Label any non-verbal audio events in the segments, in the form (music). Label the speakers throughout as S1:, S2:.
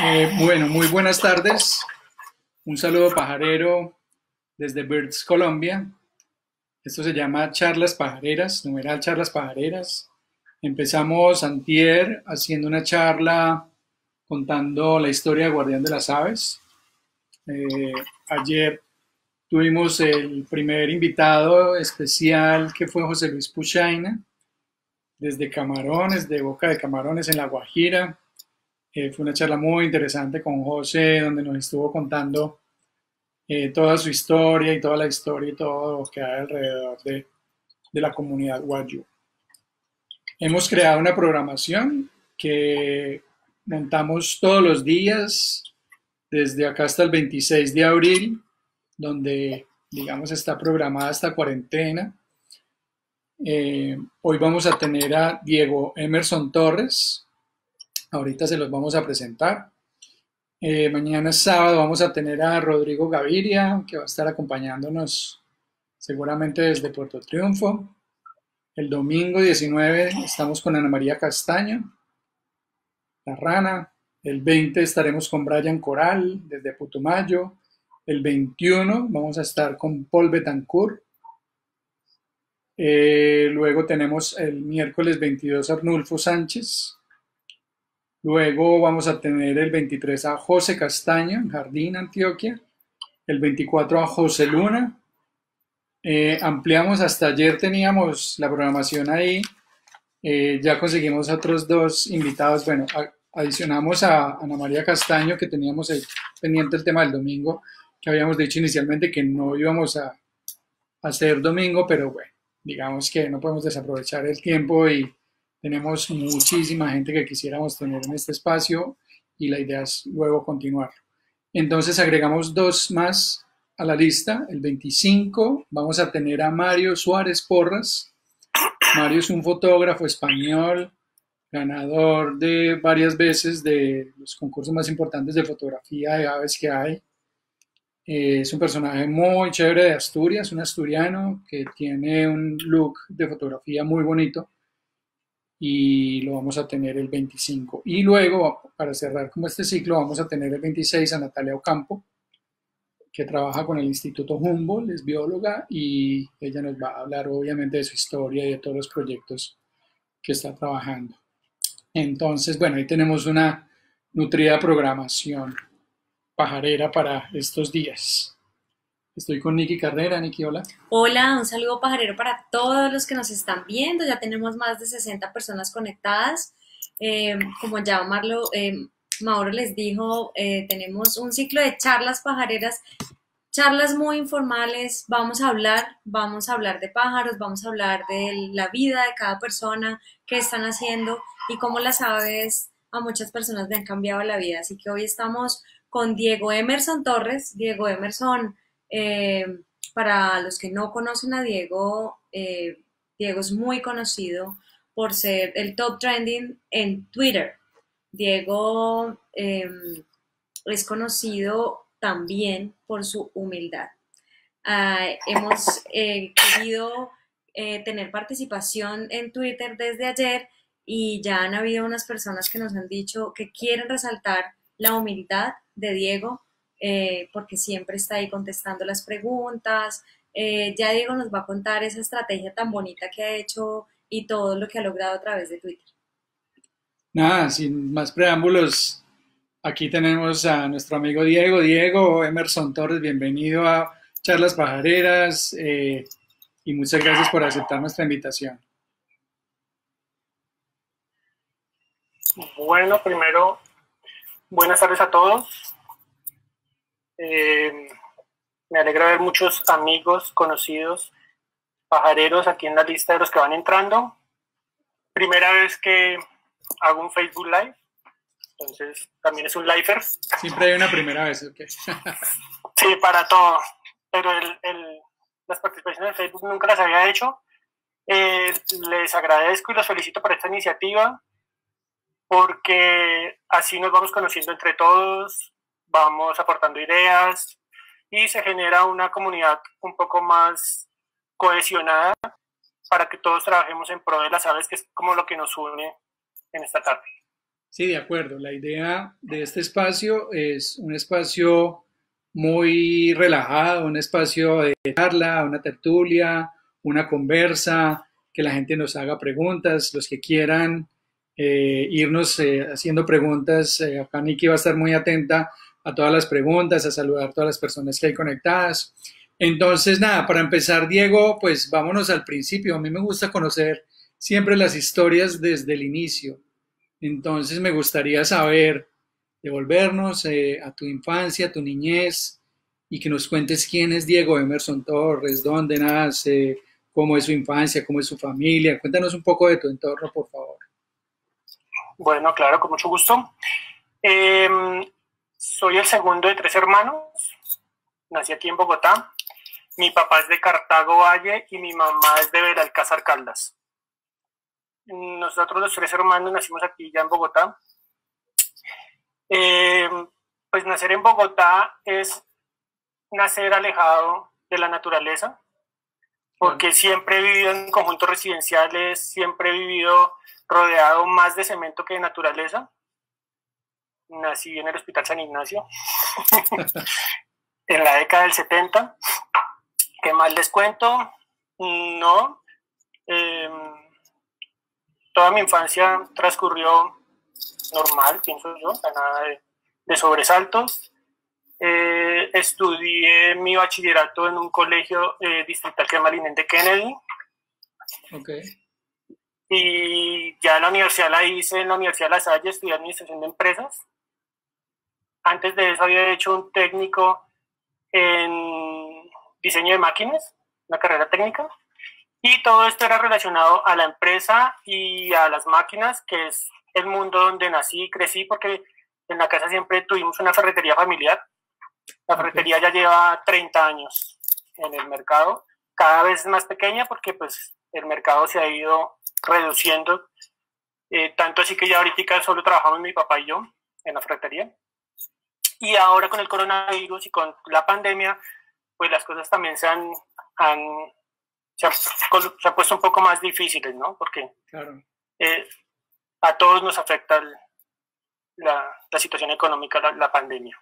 S1: Eh, bueno, muy buenas tardes. Un saludo pajarero desde Birds, Colombia. Esto se llama Charlas Pajareras, numeral Charlas Pajareras. Empezamos antier haciendo una charla contando la historia de Guardián de las Aves. Eh, ayer tuvimos el primer invitado especial que fue José Luis Puchaina, desde Camarones, de Boca de Camarones en La Guajira eh, fue una charla muy interesante con José, donde nos estuvo contando eh, toda su historia y toda la historia y todo lo que hay alrededor de, de la comunidad Wagyu. Hemos creado una programación que montamos todos los días, desde acá hasta el 26 de abril, donde, digamos, está programada esta cuarentena. Eh, hoy vamos a tener a Diego Emerson Torres, Ahorita se los vamos a presentar. Eh, mañana sábado vamos a tener a Rodrigo Gaviria, que va a estar acompañándonos seguramente desde Puerto Triunfo. El domingo 19 estamos con Ana María Castaño, La Rana. El 20 estaremos con Brian Coral desde Putumayo. El 21 vamos a estar con Paul Betancourt. Eh, luego tenemos el miércoles 22 Arnulfo Sánchez. Luego vamos a tener el 23 a José Castaño en Jardín, Antioquia. El 24 a José Luna. Eh, ampliamos hasta ayer, teníamos la programación ahí. Eh, ya conseguimos otros dos invitados. Bueno, adicionamos a Ana María Castaño, que teníamos pendiente el tema del domingo, que habíamos dicho inicialmente que no íbamos a hacer domingo, pero bueno, digamos que no podemos desaprovechar el tiempo y tenemos muchísima gente que quisiéramos tener en este espacio y la idea es luego continuar. Entonces agregamos dos más a la lista. El 25 vamos a tener a Mario Suárez Porras. Mario es un fotógrafo español, ganador de varias veces de los concursos más importantes de fotografía de aves que hay. Eh, es un personaje muy chévere de Asturias, un asturiano que tiene un look de fotografía muy bonito y lo vamos a tener el 25. Y luego, para cerrar como este ciclo, vamos a tener el 26 a Natalia Ocampo, que trabaja con el Instituto Humboldt, es bióloga y ella nos va a hablar obviamente de su historia y de todos los proyectos que está trabajando. Entonces, bueno, ahí tenemos una nutrida programación pajarera para estos días. Estoy con Niki Carrera. Niki, hola.
S2: Hola, un saludo pajarero para todos los que nos están viendo. Ya tenemos más de 60 personas conectadas. Eh, como ya Marlo, eh, Mauro les dijo, eh, tenemos un ciclo de charlas pajareras, charlas muy informales. Vamos a hablar, vamos a hablar de pájaros, vamos a hablar de la vida de cada persona, qué están haciendo y cómo las aves a muchas personas le han cambiado la vida. Así que hoy estamos con Diego Emerson Torres. Diego Emerson eh, para los que no conocen a Diego, eh, Diego es muy conocido por ser el top trending en Twitter. Diego em, es conocido también por su humildad. Ah, hemos eh, querido tener participación en Twitter desde ayer y ya han habido unas personas que nos han dicho que quieren resaltar la humildad de Diego eh, porque siempre está ahí contestando las preguntas. Eh, ya Diego nos va a contar esa estrategia tan bonita que ha hecho y todo lo que ha logrado a través de Twitter.
S1: Nada, sin más preámbulos, aquí tenemos a nuestro amigo Diego. Diego Emerson Torres, bienvenido a Charlas Pajareras eh, y muchas gracias por aceptar nuestra invitación.
S3: Bueno, primero, buenas tardes a todos. Eh, me alegra ver muchos amigos, conocidos, pajareros aquí en la lista de los que van entrando. Primera vez que hago un Facebook Live, entonces también es un lifer.
S1: Siempre hay una primera vez, ok. (laughs)
S3: sí, para todo, pero las participaciones en Facebook nunca las había hecho. Eh, les agradezco y los felicito por esta iniciativa, porque así nos vamos conociendo entre todos, vamos aportando ideas y se genera una comunidad un poco más cohesionada para que todos trabajemos en pro de las aves, que es como lo que nos une en esta tarde.
S1: Sí, de acuerdo. La idea de este espacio es un espacio muy relajado, un espacio de charla, una tertulia, una conversa, que la gente nos haga preguntas, los que quieran eh, irnos eh, haciendo preguntas, eh, acá Niki va a estar muy atenta a todas las preguntas, a saludar a todas las personas que hay conectadas. Entonces, nada, para empezar, Diego, pues vámonos al principio. A mí me gusta conocer siempre las historias desde el inicio. Entonces, me gustaría saber, devolvernos a tu infancia, a tu niñez, y que nos cuentes quién es Diego Emerson Torres, dónde nace, cómo es su infancia, cómo es su familia. Cuéntanos un poco de tu entorno, por favor.
S3: Bueno, claro, con mucho gusto. Em, soy el segundo de tres hermanos. Nací aquí en Bogotá. Mi papá es de Cartago Valle y mi mamá es de Belalcázar Caldas. Nosotros los tres hermanos nacimos aquí ya en Bogotá. Em, pues nacer en Bogotá es nacer alejado de la naturaleza, porque siempre he vivido en conjuntos residenciales, siempre he vivido rodeado más de cemento que de naturaleza. Nací en el Hospital San Ignacio en la década del 70. ¿Qué más les cuento? No. Em, toda mi infancia transcurrió normal, pienso yo, nada de sobresaltos. Eh, estudié mi bachillerato en un colegio eh, distrital que se llama de Kennedy.
S1: Okay.
S3: Y ya la universidad la hice en la Universidad de La Salle, estudié Administración de Empresas. Antes de eso había hecho un técnico en diseño de máquinas, una carrera técnica. Y todo esto era relacionado a la empresa y a las máquinas, que es el mundo donde nací y crecí, porque en la casa siempre tuvimos una ferretería familiar la ferretería ya lleva 30 años en el mercado, cada vez más pequeña porque pues el mercado se ha ido reduciendo, eh, tanto así que ya ahorita solo trabajamos mi papá y yo en la ferretería. Y ahora con el coronavirus y con la pandemia, pues las cosas también se han, se, han puesto un poco más difíciles, ¿no? Porque eh, a todos nos afecta la, la, situación económica, la pandemia.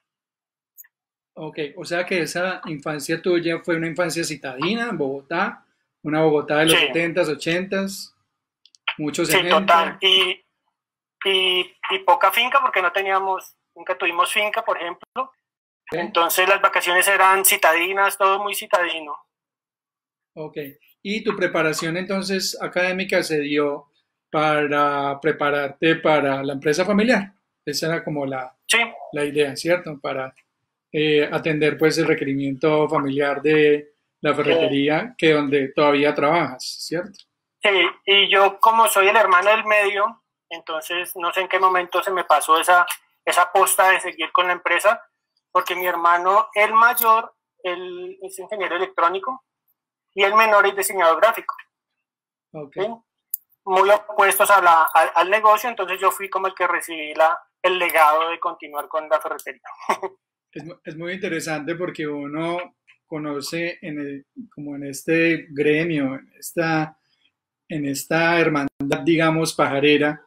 S1: Ok, o sea que esa infancia tuya fue una infancia citadina en Bogotá, una Bogotá de los 70s, 80s, muchos
S3: Sí, total. Y, y, poca finca porque no teníamos, nunca tuvimos finca, por ejemplo. Entonces las vacaciones eran citadinas, todo muy citadino.
S1: Ok. ¿Y tu preparación entonces académica se dio para prepararte para la empresa familiar? Esa era como la, la idea, ¿cierto? Para eh, atender pues el requerimiento familiar de la ferretería que donde todavía trabajas, ¿cierto?
S3: Sí, y yo como soy el hermano del medio, entonces no sé en qué momento se me pasó esa, esa posta de seguir con la empresa, porque mi hermano, el mayor, él es ingeniero electrónico y el menor es diseñador gráfico.
S1: Okay.
S3: Muy opuestos a la, al negocio, entonces yo fui como el que recibí la, el legado de continuar con la ferretería. (laughs)
S1: es, muy interesante porque uno conoce en el, como en este gremio, en esta, en esta hermandad, digamos, pajarera,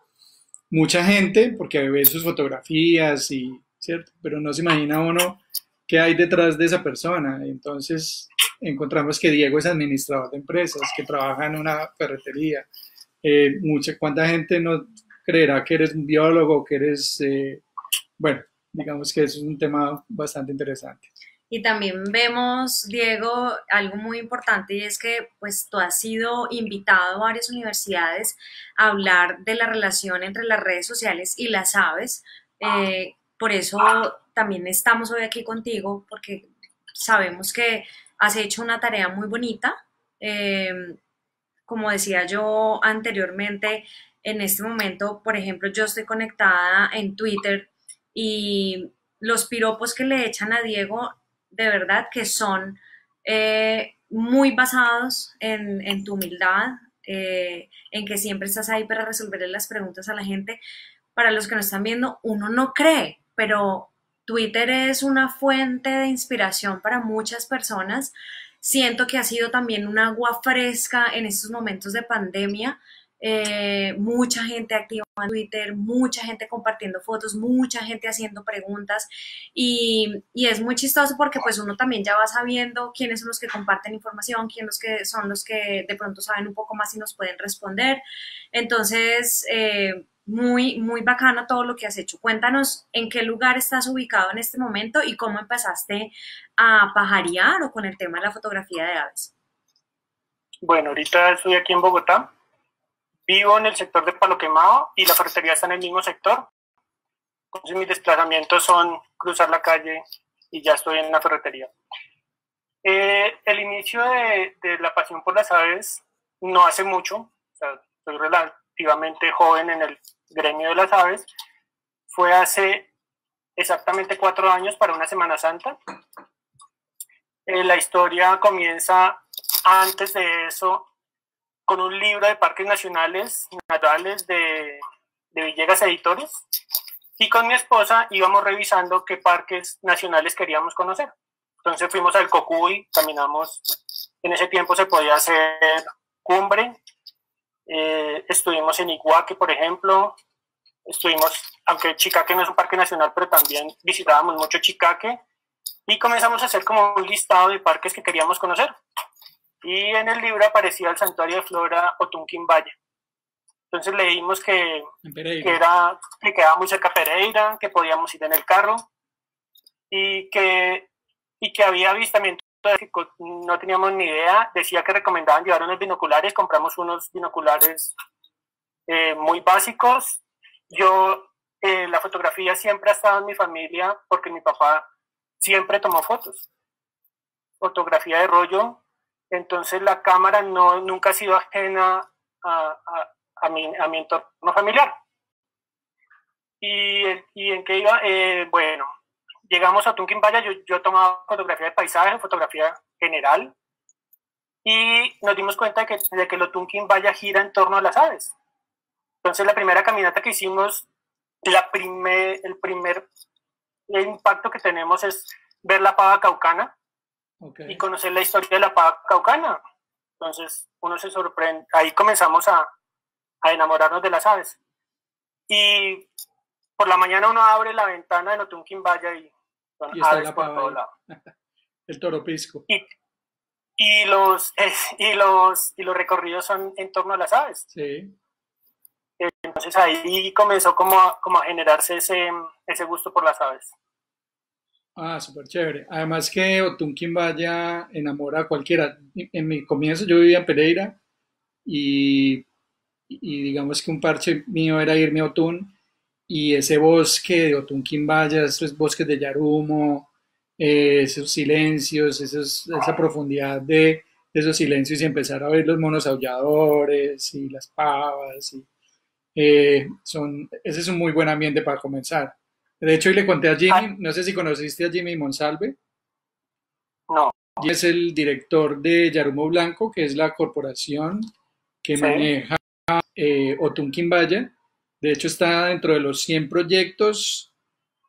S1: mucha gente, porque ve sus fotografías y, ¿cierto? Pero no se imagina uno qué hay detrás de esa persona. Entonces encontramos que Diego es administrador de empresas, que trabaja en una ferretería. Eh, mucha, ¿Cuánta gente no creerá que eres un biólogo, que eres, eh, bueno, digamos que es un tema bastante interesante.
S2: Y también vemos, Diego, algo muy importante y es que pues tú has sido invitado a varias universidades a hablar de la relación entre las redes sociales y las aves. Eh, por eso también estamos hoy aquí contigo porque sabemos que has hecho una tarea muy bonita. Eh, como decía yo anteriormente, en este momento, por ejemplo, yo estoy conectada en Twitter y los piropos que le echan a Diego, de verdad que son eh, muy basados en, tu humildad, eh, en que siempre estás ahí para resolverle las preguntas a la gente. Para los que nos están viendo, uno no cree, pero Twitter es una fuente de inspiración para muchas personas. Siento que ha sido también un agua fresca en estos momentos de pandemia eh, mucha gente activa en Twitter, mucha gente compartiendo fotos, mucha gente haciendo preguntas y, es muy chistoso porque pues uno también ya va sabiendo quiénes son los que comparten información, quiénes que son los que de pronto saben un poco más y nos pueden responder. Entonces, eh, muy, muy bacano todo lo que has hecho. Cuéntanos en qué lugar estás ubicado en este momento y cómo empezaste a pajarear o con el tema de la fotografía de aves.
S3: Bueno, ahorita estoy aquí en Bogotá. Vivo en el sector de Palo Quemado y la ferretería está en el mismo sector. Entonces mis desplazamientos son cruzar la calle y ya estoy en la ferretería. Eh, el inicio de, de, la pasión por las aves no hace mucho, o sea, soy relativamente joven en el gremio de las aves, fue hace exactamente cuatro años para una Semana Santa. Eh, la historia comienza antes de eso con un libro de parques nacionales naturales de, de Villegas Editores. Y con mi esposa íbamos revisando qué parques nacionales queríamos conocer. Entonces fuimos al Cocuy, caminamos, en ese tiempo se podía hacer cumbre, eh, estuvimos en Iguaque, por ejemplo, estuvimos, aunque Chicaque no es un parque nacional, pero también visitábamos mucho Chicaque. Y comenzamos a hacer como un listado de parques que queríamos conocer. Y en el libro aparecía el santuario de flora Otunquimbaya. Entonces leímos que, que, era, que quedaba muy cerca Pereira, que podíamos ir en el carro y que, y que había avistamientos que no teníamos ni idea. Decía que recomendaban llevar unos binoculares, compramos unos binoculares eh, muy básicos. Yo, eh, la fotografía siempre ha estado en mi familia porque mi papá siempre tomó fotos. Fotografía de rollo, entonces la cámara no, nunca ha sido ajena a, a, mi, a mi, entorno familiar. ¿Y, en qué iba? Eh, bueno, llegamos a Tunquinvaya, yo, yo tomaba fotografía de paisaje, fotografía general, y nos dimos cuenta de que, de que lo Tunquinvaya gira en torno a las aves. Entonces la primera caminata que hicimos, la primer, el primer impacto que tenemos es ver la pava caucana, y conocer la historia de la pava caucana. Entonces uno se sorprende, ahí comenzamos a, a enamorarnos de las aves. Y por la mañana uno abre la ventana de Notunquín Vaya y,
S1: y aves por todo lado. (laughs) El toro pisco.
S3: Y, y, los, (laughs) y, los, y los recorridos son en torno a las aves.
S1: Sí.
S3: Entonces ahí comenzó como a, como a generarse ese, ese gusto por las aves.
S1: Ah, súper chévere. Además que Otunquín vaya enamora a cualquiera. En mi comienzo yo vivía en Pereira y, y digamos que un parche mío era irme a Otún y ese bosque de Otunquín vaya, esos bosques de Yarumo, eh, esos silencios, esos, esa profundidad de, esos silencios y empezar a ver los monos aulladores y las pavas. Y, eh, son, ese es un muy buen ambiente para comenzar. De hecho, hoy le conté a Jimmy, ah. no sé si conociste a Jimmy Monsalve.
S3: No.
S1: Y es el director de Yarumo Blanco, que es la corporación que maneja eh, Otunquimbaya. De hecho, está dentro de los 100 proyectos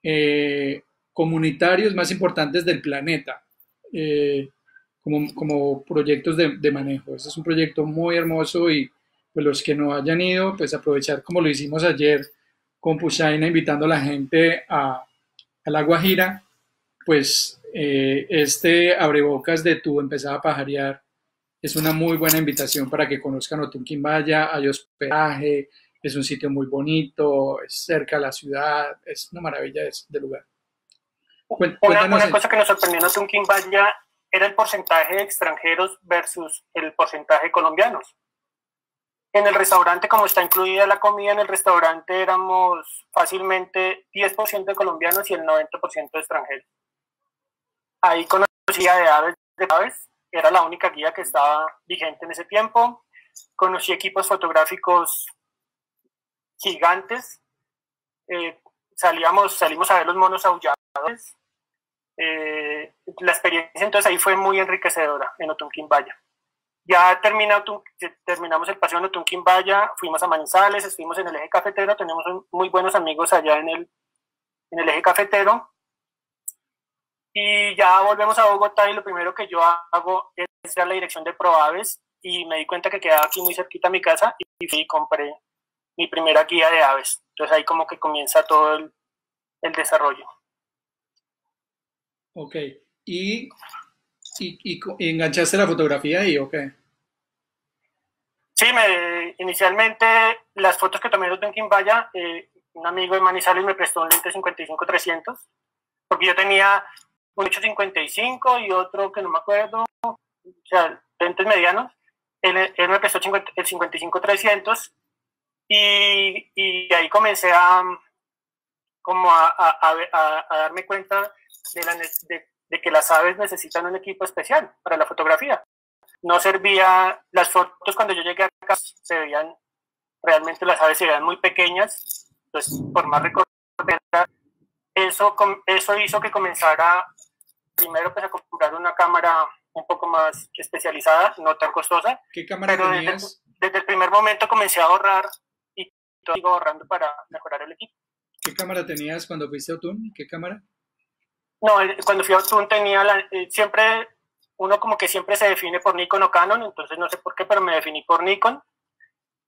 S1: eh, comunitarios más importantes del planeta, eh, como, como, proyectos de, de, manejo. Este es un proyecto muy hermoso y pues los que no hayan ido, pues aprovechar como lo hicimos ayer con Pusaina invitando a la gente a, a La Guajira, pues eh, este abrebocas de tu empezada a pajarear es una muy buena invitación para que conozcan Otunquimbaya, hay hospedaje, es un sitio muy bonito, es cerca de la ciudad, es una maravilla de, lugar.
S3: Una, una, cosa que nos sorprendió en Otunquimbaya era el porcentaje de extranjeros versus el porcentaje de colombianos. En el restaurante, como está incluida la comida, en el restaurante éramos fácilmente 10% de colombianos y el 90% de extranjeros. Ahí conocía de aves, de aves, era la única guía que estaba vigente en ese tiempo. Conocí equipos fotográficos gigantes. Eh, salíamos, salimos a ver los monos aulladores. Eh, la experiencia entonces ahí fue muy enriquecedora en Otunquimbaya. Ya terminamos el paseo en Otunquimbaya, fuimos a Manizales, estuvimos en el eje cafetero, tenemos muy buenos amigos allá en el, en el eje cafetero. Y ya volvemos a Bogotá y lo primero que yo hago es ir a la dirección de Proaves y me di cuenta que quedaba aquí muy cerquita a mi casa y fui y compré mi primera guía de aves. Entonces ahí como que comienza todo el, el desarrollo.
S1: Ok, ¿Y, y, y, enganchaste la fotografía ahí o qué?
S3: Sí, me, inicialmente las fotos que tomé de en Quimbaya, eh, un amigo de Manizales me prestó un lente 55-300, porque yo tenía un 855 y otro que no me acuerdo, o sea, lentes medianos. Él, él me prestó el 55-300 y, y ahí comencé a, como a, a, a, darme cuenta de, la, de, de, que las aves necesitan un equipo especial para la fotografía. No servía, las fotos cuando yo llegué acá se veían, realmente las aves se veían muy pequeñas, pues por más recorrido, eso, eso hizo que comenzara primero pues a comprar una cámara un poco más especializada, no tan costosa.
S1: ¿Qué cámara pero tenías?
S3: Desde, desde, el primer momento comencé a ahorrar y sigo ahorrando para mejorar el equipo.
S1: ¿Qué cámara tenías cuando fuiste a? ¿Qué cámara?
S3: No, eh, cuando fui a Otun tenía la, eh, siempre, uno como que siempre se define por Nikon o Canon, entonces no sé por qué, pero me definí por Nikon.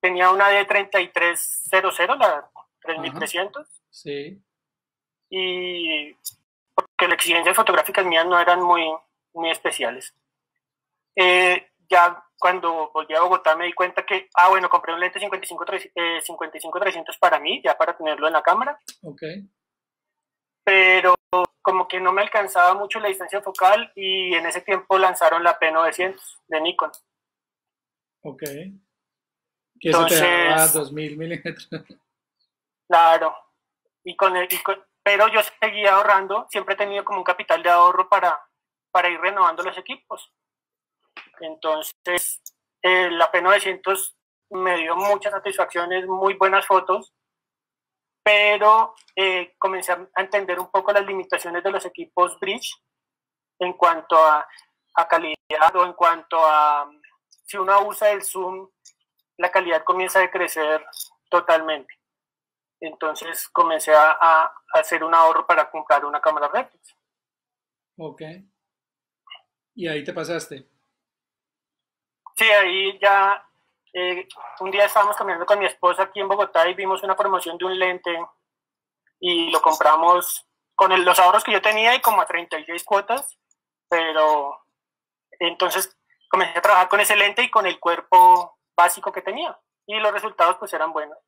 S3: Tenía una D3300, la 3300.
S1: Sí.
S3: Y porque las exigencias fotográficas mías no eran muy, muy especiales. Eh, ya cuando volví a Bogotá me di cuenta que, ah, bueno, compré un lente 55-300 55 para mí, ya para tenerlo en la cámara.
S1: Ok.
S3: Pero como que no me alcanzaba mucho la distancia focal y en ese tiempo lanzaron la P900 de Nikon.
S1: Ok. Que eso te daba 2000 milímetros.
S3: Claro. Y con, el, pero yo seguía ahorrando, siempre he tenido como un capital de ahorro para, para ir renovando los equipos. Entonces, eh, la P900 me dio muchas satisfacciones, muy buenas fotos, pero eh, comencé a entender un poco las limitaciones de los equipos Bridge en cuanto a, a calidad o en cuanto a si uno usa el zoom, la calidad comienza a decrecer totalmente. Entonces comencé a, a, hacer un ahorro para comprar una cámara reflex.
S1: Ok. ¿Y ahí te pasaste?
S3: Sí, ahí ya eh, un día estábamos caminando con mi esposa aquí en Bogotá y vimos una promoción de un lente y lo compramos con los ahorros que yo tenía y como a 36 cuotas, pero entonces comencé a trabajar con ese lente y con el cuerpo básico que tenía y los resultados pues eran buenos.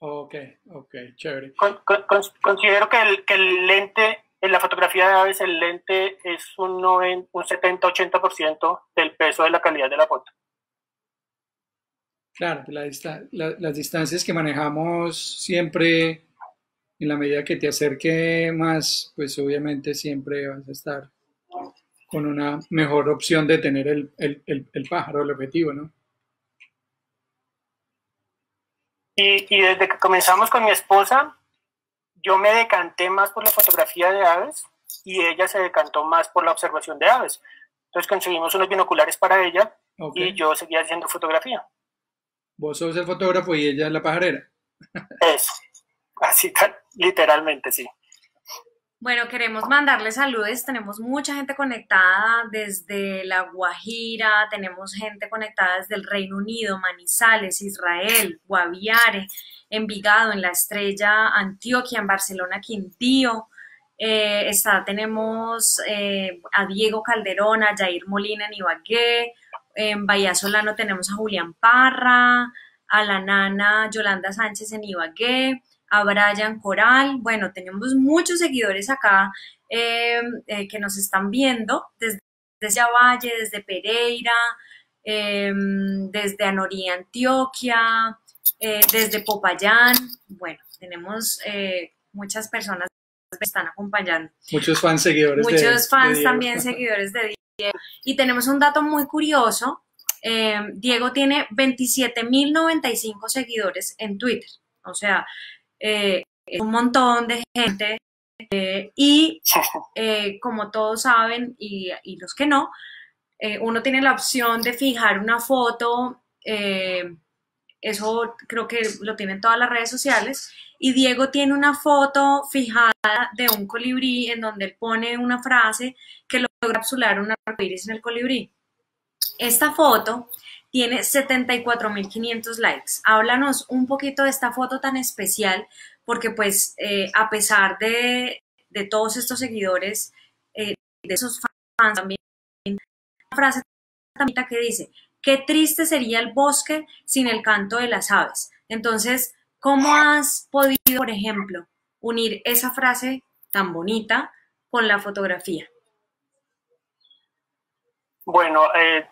S1: Ok, ok, chévere.
S3: considero que el, que el lente en la fotografía de aves el lente es un, un 70-80% del peso de la calidad de la foto.
S1: Claro, la, las distancias que manejamos siempre, en la medida que te acerque más, pues obviamente siempre vas a estar con una mejor opción de tener el, el, el, pájaro, el objetivo, ¿no?
S3: Y, y desde que comenzamos con mi esposa, yo me decanté más por la fotografía de aves y ella se decantó más por la observación de aves. Entonces conseguimos unos binoculares para ella y yo seguía haciendo fotografía.
S1: Vos sos el fotógrafo y ella es la pajarera.
S3: Eso, así literalmente, sí.
S2: Bueno, queremos mandarle saludos. Tenemos mucha gente conectada desde La Guajira, tenemos gente conectada desde el Reino Unido, Manizales, Israel, Guaviare, Envigado, en La Estrella, Antioquia, en Barcelona, Quintío. Eh, está, tenemos eh, a Diego Calderón, a Jair Molina en Ibagué. En Bahía Solano tenemos a Julián Parra, a la nana Yolanda Sánchez en Ibagué, a Brian Coral. Bueno, tenemos muchos seguidores acá eh, que nos están viendo desde, desde Valle, desde Pereira, desde Anorí, Antioquia, eh, desde Popayán, bueno, tenemos eh, muchas personas que están acompañando.
S1: Muchos fans seguidores.
S2: Muchos fans también seguidores de Y tenemos un dato muy curioso. Eh, Diego tiene 27.095 seguidores en Twitter. O sea, es un montón de gente. y como todos saben, y los que no, uno tiene la opción de fijar una foto eso creo que lo tienen todas las redes sociales. Y Diego tiene una foto fijada de un colibrí en donde él pone una frase que logra capsular un arcoíris en el colibrí. esta foto tiene 74.500 likes. Háblanos un poquito de esta foto tan especial, porque pues eh, a pesar de, todos estos seguidores, eh, de esos fans también, una frase que dice, qué triste sería el bosque sin el canto de las aves. Entonces, ¿cómo has podido, por ejemplo, unir esa frase tan bonita con la fotografía?
S3: Bueno, eh,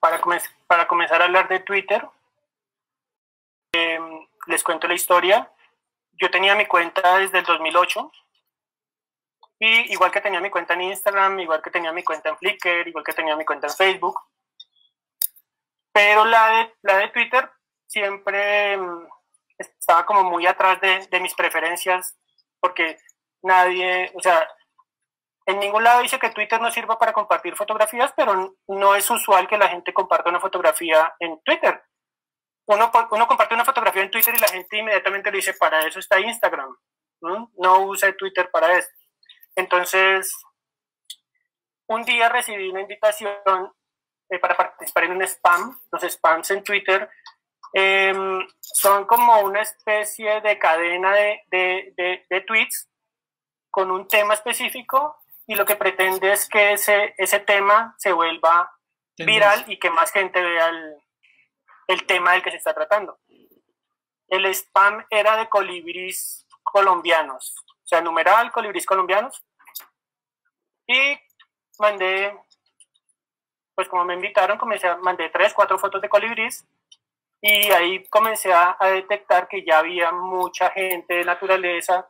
S3: para, para, comenzar a hablar de Twitter, em, les cuento la historia. Yo tenía mi cuenta desde el 2008 y igual que tenía mi cuenta en Instagram, igual que tenía mi cuenta en Flickr, igual que tenía mi cuenta en Facebook. Pero la de, la de Twitter siempre em, estaba como muy atrás de, de mis preferencias porque nadie, o sea, en ningún lado dice que Twitter no sirva para compartir fotografías, pero no es usual que la gente comparta una fotografía en Twitter. Uno, uno comparte una fotografía en Twitter y la gente inmediatamente le dice, para eso está Instagram. No, use Twitter para eso. Entonces, un día recibí una invitación eh, para participar en un spam. Los spams en Twitter em, son como una especie de cadena de, de, de tweets con un tema específico y lo que pretende es que ese, ese tema se vuelva viral y que más gente vea el, el tema del que se está tratando. El spam era de colibríes colombianos, o sea, numeral colibríes colombianos. Y mandé, pues como me invitaron, comencé a, mandé tres, cuatro fotos de colibríes y ahí comencé a, a detectar que ya había mucha gente de naturaleza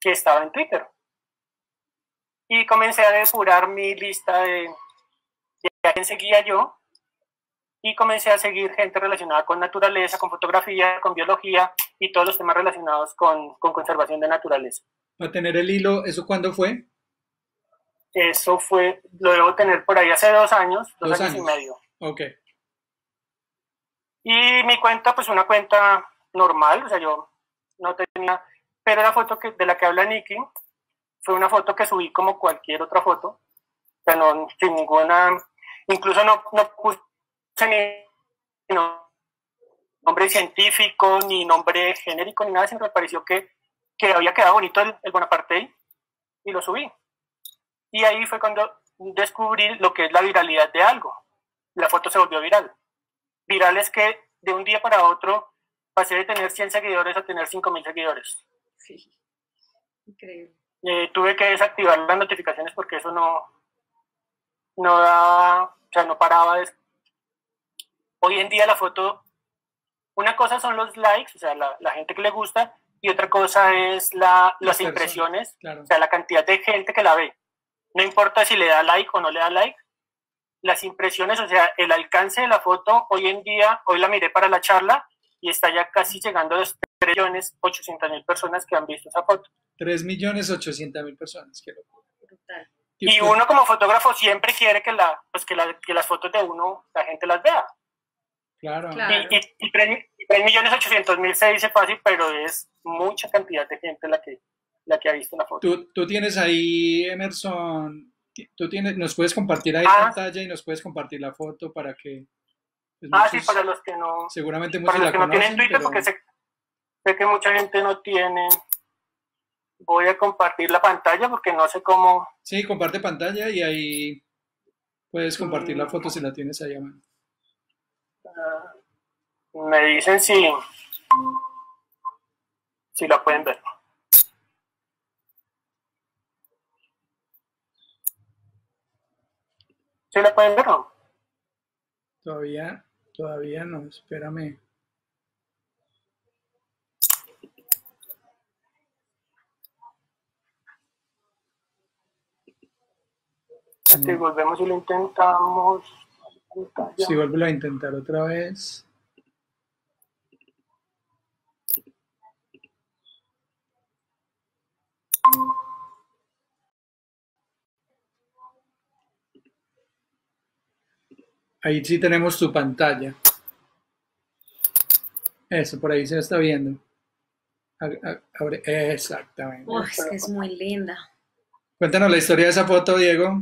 S3: que estaba en Twitter y comencé a depurar mi lista de, de a quién seguía yo y comencé a seguir gente relacionada con naturaleza, con fotografía, con biología y todos los temas relacionados con, con conservación de naturaleza.
S1: Para tener el hilo, ¿eso cuándo fue?
S3: Eso fue, lo debo tener por ahí hace dos años, dos, años, y medio.
S1: Ok.
S3: Y mi cuenta, pues una cuenta normal, o sea, yo no tenía, pero la foto que, de la que habla Nicky fue una foto que subí como cualquier otra foto, o sea, no, sin ninguna, incluso no, no puse ni nombre científico, ni nombre genérico, ni nada, sino me pareció que, que había quedado bonito el, el Bonaparte y lo subí. Y ahí fue cuando descubrí lo que es la viralidad de algo. La foto se volvió viral. Viral es que de un día para otro pasé de tener 100 seguidores a tener 5.000 seguidores.
S2: Sí, increíble.
S3: Eh, tuve que desactivar las notificaciones porque eso no, no da, o sea, no paraba de... Hoy en día la foto, una cosa son los likes, o sea, la, gente que le gusta, y otra cosa es la, las, impresiones, o sea, la cantidad de gente que la ve. No importa si le da like o no le da like, las impresiones, o sea, el alcance de la foto, hoy en día, hoy la miré para la charla y está ya casi llegando a los 3.800.000 personas que han visto esa foto.
S1: 3.800.000 personas, qué locura.
S3: Y uno como fotógrafo siempre quiere que, la, pues que, la, que las fotos de uno la gente las vea.
S1: Claro.
S3: Y, y, 3.800.000 se dice fácil, pero es mucha cantidad de gente la que, la que ha visto la foto.
S1: Tú, tú tienes ahí, Emerson, tú tienes, nos puedes compartir ahí ah. pantalla y nos puedes compartir la foto para que...
S3: Pues, ah, sí, para los que no...
S1: Seguramente muchos
S3: para los
S1: que
S3: no tienen Twitter, porque sé, sé que mucha gente no tiene voy a compartir la pantalla porque no sé cómo.
S1: Sí, comparte pantalla y ahí puedes compartir la foto si la tienes ahí a mano.
S3: Ah, me dicen si, si la pueden ver. ¿Sí la pueden ver no?
S1: Todavía, todavía no, espérame.
S3: Si volvemos y lo intentamos.
S1: Si vuelve a intentar otra vez. Ahí sí tenemos tu pantalla. Eso, por ahí se está viendo. Exactamente.
S2: es que es muy linda.
S1: Cuéntanos la historia de esa foto, Diego.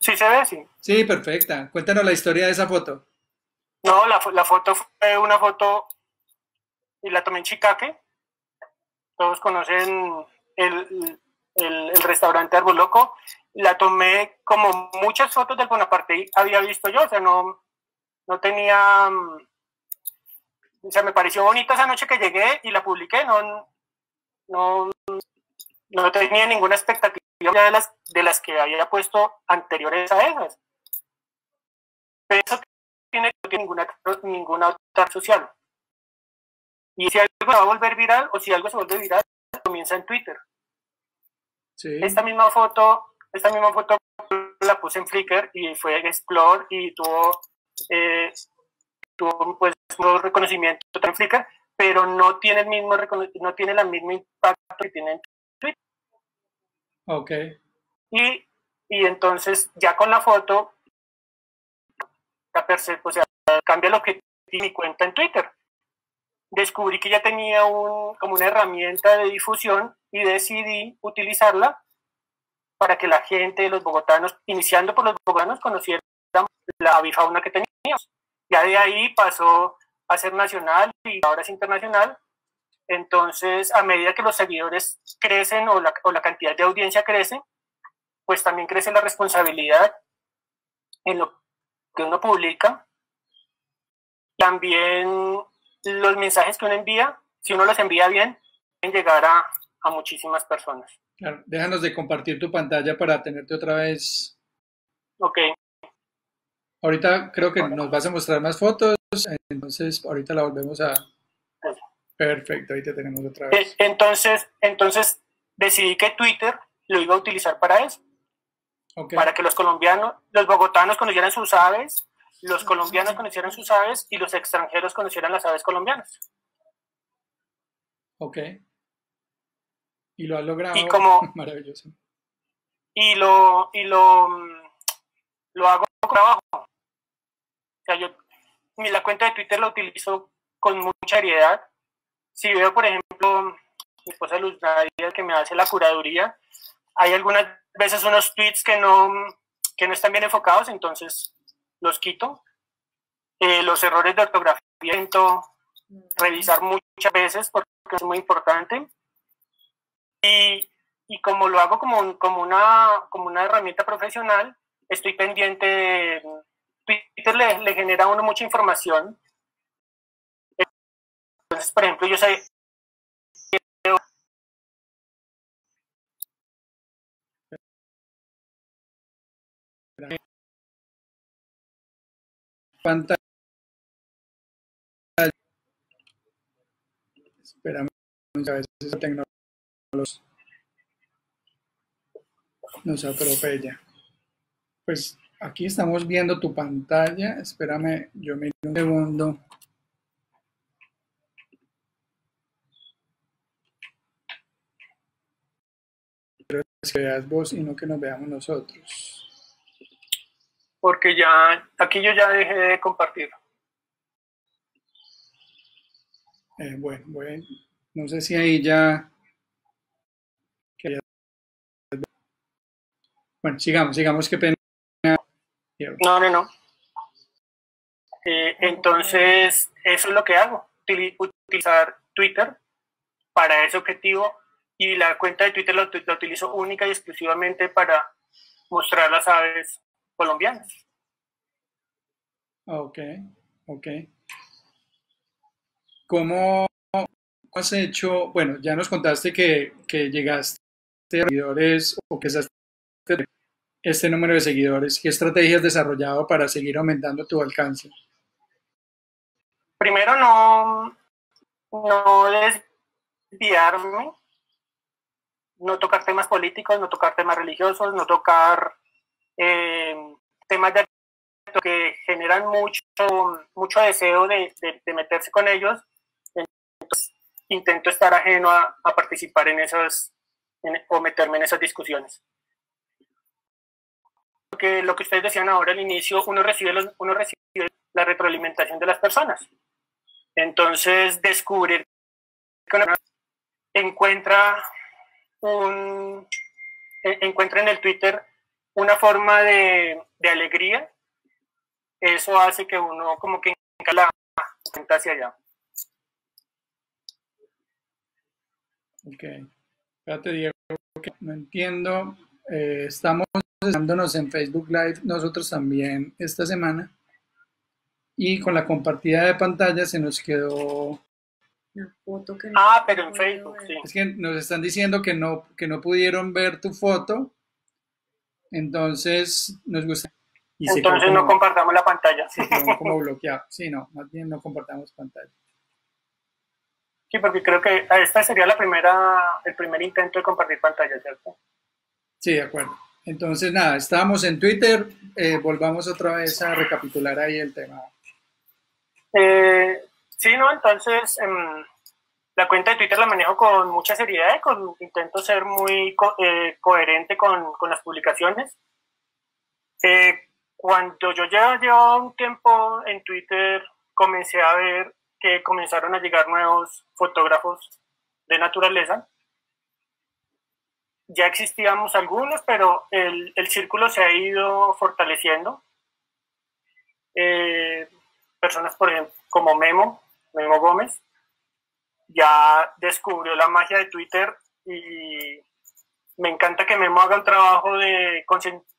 S3: Sí se ve, sí.
S1: Sí, perfecta. Cuéntanos la historia de esa foto.
S3: No, la, la foto fue una foto y la tomé en Chicaque. Todos conocen el, el, restaurante Árbol Loco. La tomé como muchas fotos del Bonaparte había visto yo, o sea, no, no tenía, mm, o sea, me pareció bonita esa noche que llegué y la publiqué, no, no, no tenía ninguna expectativa de las, de las que había puesto anteriores a esas. Pero eso tiene, no tiene ninguna, ninguna otra social. Y si algo va a volver viral o si algo se vuelve viral, comienza en Twitter.
S1: Sí.
S3: Esta misma foto, esta misma foto la puse en Flickr y fue Explore y tuvo, eh, tuvo pues un reconocimiento en Flickr, pero no tiene el mismo no tiene el mismo impacto que tiene en Twitter.
S1: Ok.
S3: Y, y entonces ya con la foto, la o sea, cambia lo que tiene mi cuenta en Twitter. Descubrí que ya tenía un, como una herramienta de difusión y decidí utilizarla para que la gente, los bogotanos, iniciando por los bogotanos, conocieran la bifauna que teníamos. Ya de ahí pasó a ser nacional y ahora es internacional. Entonces, a medida que los seguidores crecen o la, o la cantidad de audiencia crece, pues también crece la responsabilidad en lo que uno publica. También los mensajes que uno envía, si uno los envía bien, pueden llegar a, a muchísimas personas.
S1: Claro, déjanos de compartir tu pantalla para tenerte otra vez.
S3: Ok.
S1: Ahorita creo que nos vas a mostrar más fotos, entonces ahorita la volvemos a... Perfecto, ahí te tenemos otra vez.
S3: Entonces, entonces decidí que Twitter lo iba a utilizar para eso.
S1: Okay.
S3: Para que los colombianos, los bogotanos conocieran sus aves, los colombianos conocieran sus aves y los extranjeros conocieran las aves colombianas.
S1: Ok. Y lo has logrado.
S3: Y como, (laughs)
S1: Maravilloso.
S3: Y lo, y lo, lo hago con trabajo. O sea, yo la cuenta de Twitter la utilizo con mucha seriedad. Si veo, por ejemplo, mi esposa Luz Nadia, que me hace la curaduría, hay algunas veces unos tweets que no, que no están bien enfocados, entonces los quito. Eh, los errores de ortografía revisar muchas veces porque es muy importante. Y, y como lo hago como, como, una, como una herramienta profesional, estoy pendiente. Twitter le, le genera a uno mucha información. Entonces, por ejemplo, yo sé...
S1: Pantalla. Esperamos a veces esa tecnología nos atropella. Pues aquí estamos viendo tu pantalla. Espérame, yo me un segundo. Pero es que veas vos y no que nos veamos nosotros.
S3: Porque ya, aquí yo ya dejé de compartir.
S1: Eh, bueno, bueno, no sé si ahí ya... Bueno, sigamos, sigamos, qué pena.
S3: No, no, no. Eh, entonces, eso es lo que hago, utilizar Twitter para ese objetivo y la cuenta de Twitter la, la utilizo única y exclusivamente para mostrar las aves colombianas.
S1: Ok, ok. ¿Cómo has hecho? Bueno, ya nos contaste que, que llegaste a seguidores o que este número de seguidores. ¿Qué estrategia has desarrollado para seguir aumentando tu alcance?
S3: Primero, no, no desviarme, no tocar temas políticos, no tocar temas religiosos, no tocar eh, temas de que generan mucho, mucho deseo de, de, de meterse con ellos. Entonces, intento estar ajeno a, a participar en esas en, o meterme en esas discusiones. Porque lo que ustedes decían ahora al inicio, uno recibe, los, uno recibe la retroalimentación de las personas. Entonces, descubrir que una encuentra un encuentra en el Twitter una forma de, de alegría, eso hace que uno como que la cuenta hacia allá.
S1: Ok. Espérate, Diego, que no entiendo. Eh, estamos estándonos en Facebook Live nosotros también esta semana. Y con la compartida de pantalla se nos quedó.
S2: foto que
S3: ah, pero en Facebook, sí.
S1: Es que nos están diciendo que no, que no pudieron ver tu foto. Entonces, nos gusta.
S3: Entonces no compartamos la pantalla.
S1: Sí, como (laughs) bloqueado. Sí, no, más bien no compartamos pantalla.
S3: Sí, porque creo que esta sería la primera, el primer intento de compartir pantalla, ¿cierto?
S1: Sí, de acuerdo. Entonces, nada, estábamos en Twitter, eh, volvamos otra vez a recapitular ahí el tema.
S3: Eh, sí, no, entonces em, la cuenta de Twitter la manejo con mucha seriedad, con, intento ser muy eh, coherente con, con, las publicaciones. cuando yo ya llevo un tiempo en Twitter, comencé a ver que comenzaron a llegar nuevos fotógrafos de naturaleza. Ya existíamos algunos, pero el, el círculo se ha ido fortaleciendo. Eh, personas, por ejemplo, como Memo, Memo Gómez, ya descubrió la magia de Twitter y me encanta que Memo haga un trabajo de,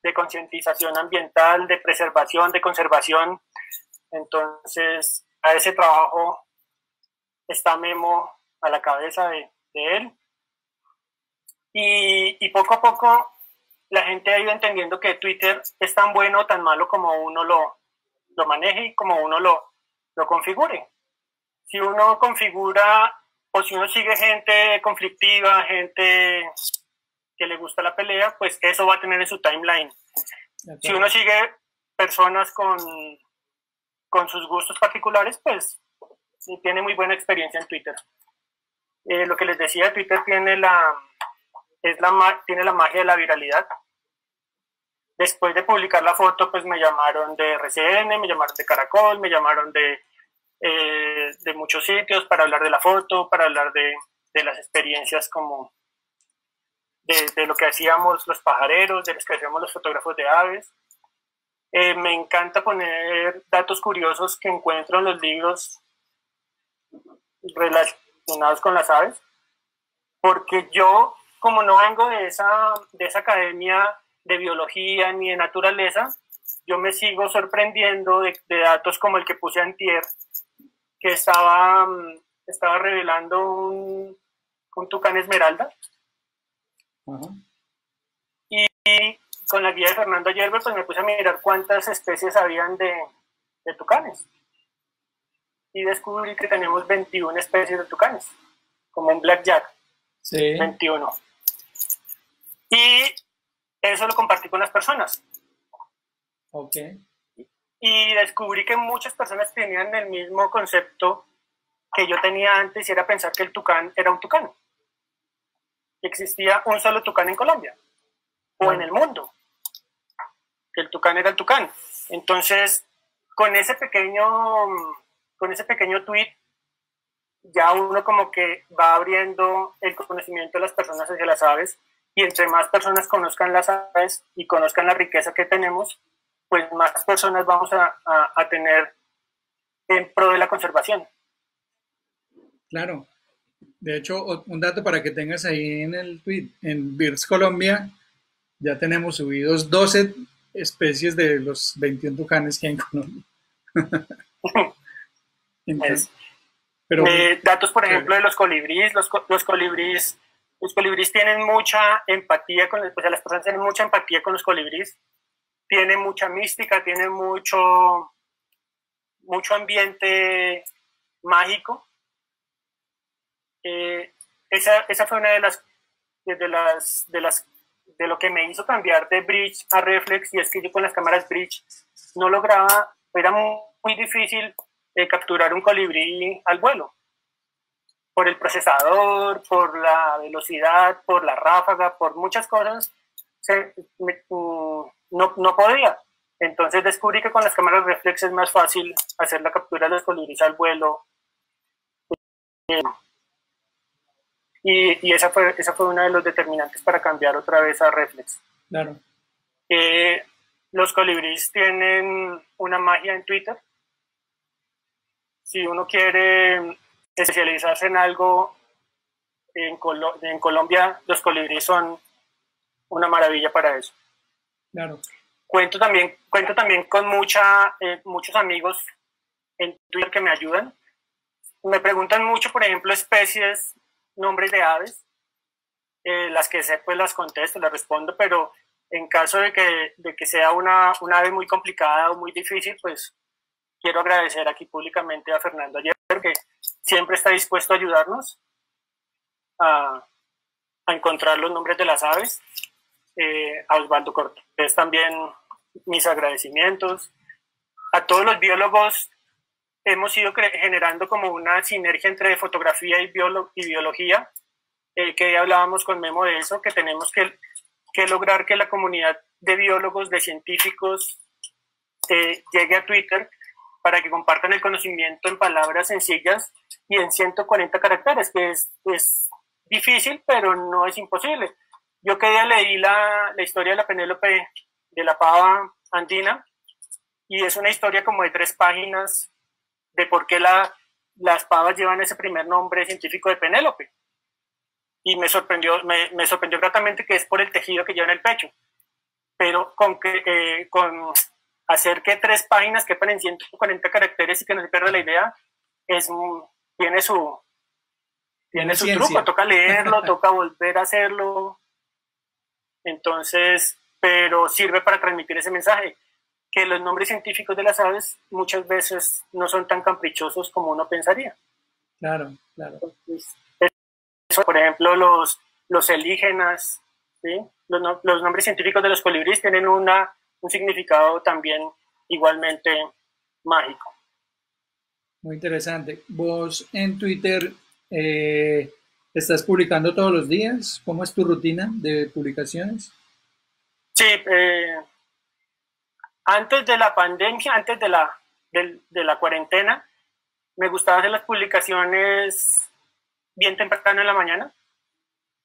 S3: de concientización ambiental, de preservación, de conservación. Entonces, a ese trabajo está Memo a la cabeza de, él. Y, poco a poco la gente ha ido entendiendo que Twitter es tan bueno o tan malo como uno lo, lo maneje y como uno lo, lo configure. Si uno configura o si uno sigue gente conflictiva, gente que le gusta la pelea, pues eso va a tener en su timeline. Si uno sigue personas con, con sus gustos particulares, pues tiene muy buena experiencia en Twitter. Eh, lo que les decía, Twitter tiene la, es la, tiene la magia de la viralidad. Después de publicar la foto, pues me llamaron de RCN, me llamaron de Caracol, me llamaron de, eh, de muchos sitios para hablar de la foto, para hablar de, de las experiencias como de, de, lo que hacíamos los pajareros, de lo que hacíamos los fotógrafos de aves. Eh, me encanta poner datos curiosos que encuentro en los libros relacionados con las aves, porque yo, como no vengo de esa, de esa academia de biología ni de naturaleza, yo me sigo sorprendiendo de, datos como el que puse antier, que estaba, estaba revelando un, un tucán esmeralda. y, con la guía de Fernando Yerber, pues me puse a mirar cuántas especies habían de, tucanes. Y descubrí que tenemos 21 especies de tucanes, como un blackjack. Sí. 21. Y eso lo compartí con las personas.
S1: Ok.
S3: Y descubrí que muchas personas tenían el mismo concepto que yo tenía antes y era pensar que el tucán era un tucán. Existía un solo tucán en Colombia o en el mundo que el tucán era el tucán. Entonces, con ese pequeño, con ese pequeño tweet, ya uno como que va abriendo el conocimiento de las personas hacia las aves y entre más personas conozcan las aves y conozcan la riqueza que tenemos, pues más personas vamos a, a, tener en pro de la conservación.
S1: Claro. De hecho, un dato para que tengas ahí en el tweet, en Birds Colombia ya tenemos subidos 12 especies de los 21 tucanes que hay en Colombia. (laughs)
S3: pero, eh, datos, por ejemplo, de los colibríes. Los, los colibríes los colibríes tienen mucha empatía con, pues las personas tienen mucha empatía con los colibríes, tienen mucha mística, tienen mucho, mucho ambiente mágico. Eh, esa, esa, fue una de las, de las, de las de lo que me hizo cambiar de bridge a reflex y es que yo con las cámaras bridge no lograba, era muy, difícil eh, capturar un colibrí al vuelo por el procesador, por la velocidad, por la ráfaga, por muchas cosas, mm, no, no, podía. Entonces descubrí que con las cámaras reflex es más fácil hacer la captura de los colibríes al vuelo. Y, esa, fue, esa fue una de los determinantes para cambiar otra vez a Reflex.
S1: Claro.
S3: Eh, los colibríes tienen una magia en Twitter. Si uno quiere especializarse en algo, en, en Colombia los colibríes son una maravilla para eso.
S1: Claro.
S3: Cuento también, cuento también con mucha, eh, muchos amigos en Twitter que me ayudan. Me preguntan mucho, por ejemplo, especies, nombres de aves. Eh, las que sé, pues las contesto, las respondo, pero en caso de que, de que sea una, una ave muy complicada o muy difícil, pues quiero agradecer aquí públicamente a Fernando Ayer, que siempre está dispuesto a ayudarnos a, a encontrar los nombres de las aves. Eh, a Osvaldo Cortés también mis agradecimientos. A todos los biólogos hemos ido generando como una sinergia entre fotografía y, y biología, eh, que hablábamos con Memo de eso, que tenemos que, que, lograr que la comunidad de biólogos, de científicos, eh, llegue a Twitter para que compartan el conocimiento en palabras sencillas y en 140 caracteres, que es, es difícil, pero no es imposible. Yo que día leí la, la historia de la Penélope de la pava andina y es una historia como de tres páginas de por qué la, las pavas llevan ese primer nombre científico de Penélope. Y me sorprendió, me, me, sorprendió gratamente que es por el tejido que lleva en el pecho. Pero con, que, eh, con hacer que tres páginas quepan en 140 caracteres y que no se pierda la idea, es, tiene su, tiene su truco, toca leerlo, (laughs) toca volver a hacerlo. Entonces, pero sirve para transmitir ese mensaje, que los nombres científicos de las aves muchas veces no son tan caprichosos como uno pensaría.
S1: Claro, claro.
S3: eso, por ejemplo, los, los elígenas, ¿sí? los, los, nombres científicos de los colibríes tienen una, un significado también igualmente mágico.
S1: Muy interesante. Vos en Twitter eh, estás publicando todos los días. ¿Cómo es tu rutina de publicaciones?
S3: Sí, eh, antes de la pandemia, antes de la, de, la cuarentena, me gustaba hacer las publicaciones bien temprano en la mañana,